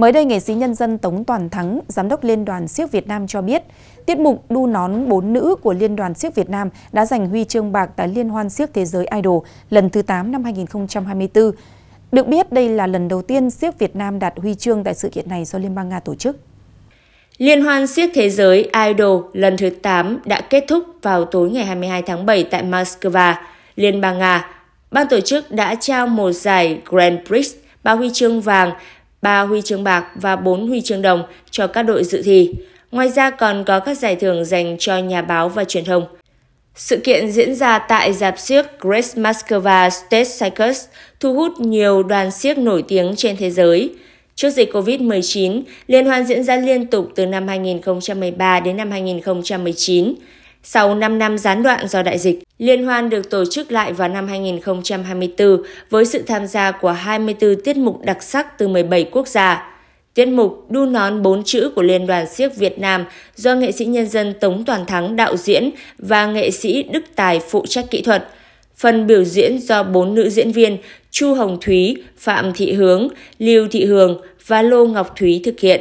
[SPEAKER 6] Mới đây, nghệ sĩ nhân dân Tống Toàn Thắng, Giám đốc Liên đoàn siếc Việt Nam cho biết, tiết mục đu nón bốn nữ của Liên đoàn siếc Việt Nam đã giành huy chương bạc tại Liên hoan siếc Thế giới Idol lần thứ 8 năm 2024. Được biết, đây là lần đầu tiên siếc Việt Nam đạt huy chương tại sự kiện này do Liên bang Nga tổ chức.
[SPEAKER 3] Liên hoan siếc thế giới Idol lần thứ 8 đã kết thúc vào tối ngày 22 tháng 7 tại Moscow, Liên bang Nga. Ban tổ chức đã trao một giải Grand Prix, ba huy chương vàng 3 huy chương bạc và 4 huy chương đồng cho các đội dự thi. Ngoài ra còn có các giải thưởng dành cho nhà báo và truyền thông. Sự kiện diễn ra tại dạp xiếc Great Moscow State Circus thu hút nhiều đoàn xiếc nổi tiếng trên thế giới. Trước dịch Covid-19, liên hoan diễn ra liên tục từ năm 2013 đến năm 2019. Sau 5 năm gián đoạn do đại dịch, Liên hoan được tổ chức lại vào năm 2024 với sự tham gia của 24 tiết mục đặc sắc từ 17 quốc gia. Tiết mục Đu nón bốn chữ của Liên đoàn siếc Việt Nam do nghệ sĩ nhân dân Tống Toàn Thắng đạo diễn và nghệ sĩ Đức Tài phụ trách kỹ thuật. Phần biểu diễn do bốn nữ diễn viên Chu Hồng Thúy, Phạm Thị Hướng, Lưu Thị Hường và Lô Ngọc Thúy thực hiện.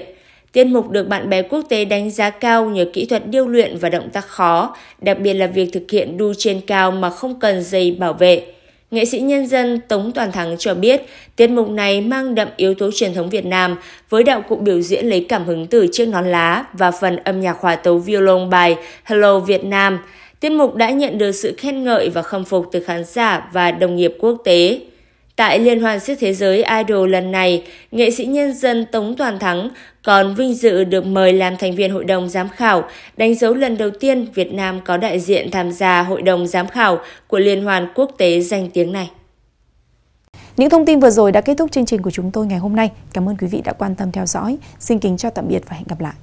[SPEAKER 3] Tiết mục được bạn bè quốc tế đánh giá cao nhờ kỹ thuật điêu luyện và động tác khó, đặc biệt là việc thực hiện đu trên cao mà không cần dây bảo vệ. Nghệ sĩ nhân dân Tống Toàn Thắng cho biết, tiết mục này mang đậm yếu tố truyền thống Việt Nam với đạo cụ biểu diễn lấy cảm hứng từ chiếc nón lá và phần âm nhạc hòa tấu violon bài Hello Việt Nam. Tiết mục đã nhận được sự khen ngợi và khâm phục từ khán giả và đồng nghiệp quốc tế. Tại Liên hoan siếc thế giới Idol lần này, nghệ sĩ nhân dân Tống Toàn Thắng còn vinh dự được mời làm thành viên hội đồng giám khảo, đánh dấu lần đầu tiên Việt Nam có đại diện tham gia hội đồng giám khảo của Liên hoan quốc tế danh tiếng này.
[SPEAKER 4] Những thông tin vừa rồi đã kết thúc chương trình của chúng tôi ngày hôm nay. Cảm ơn quý vị đã quan tâm theo dõi. Xin kính chào tạm biệt và hẹn gặp lại.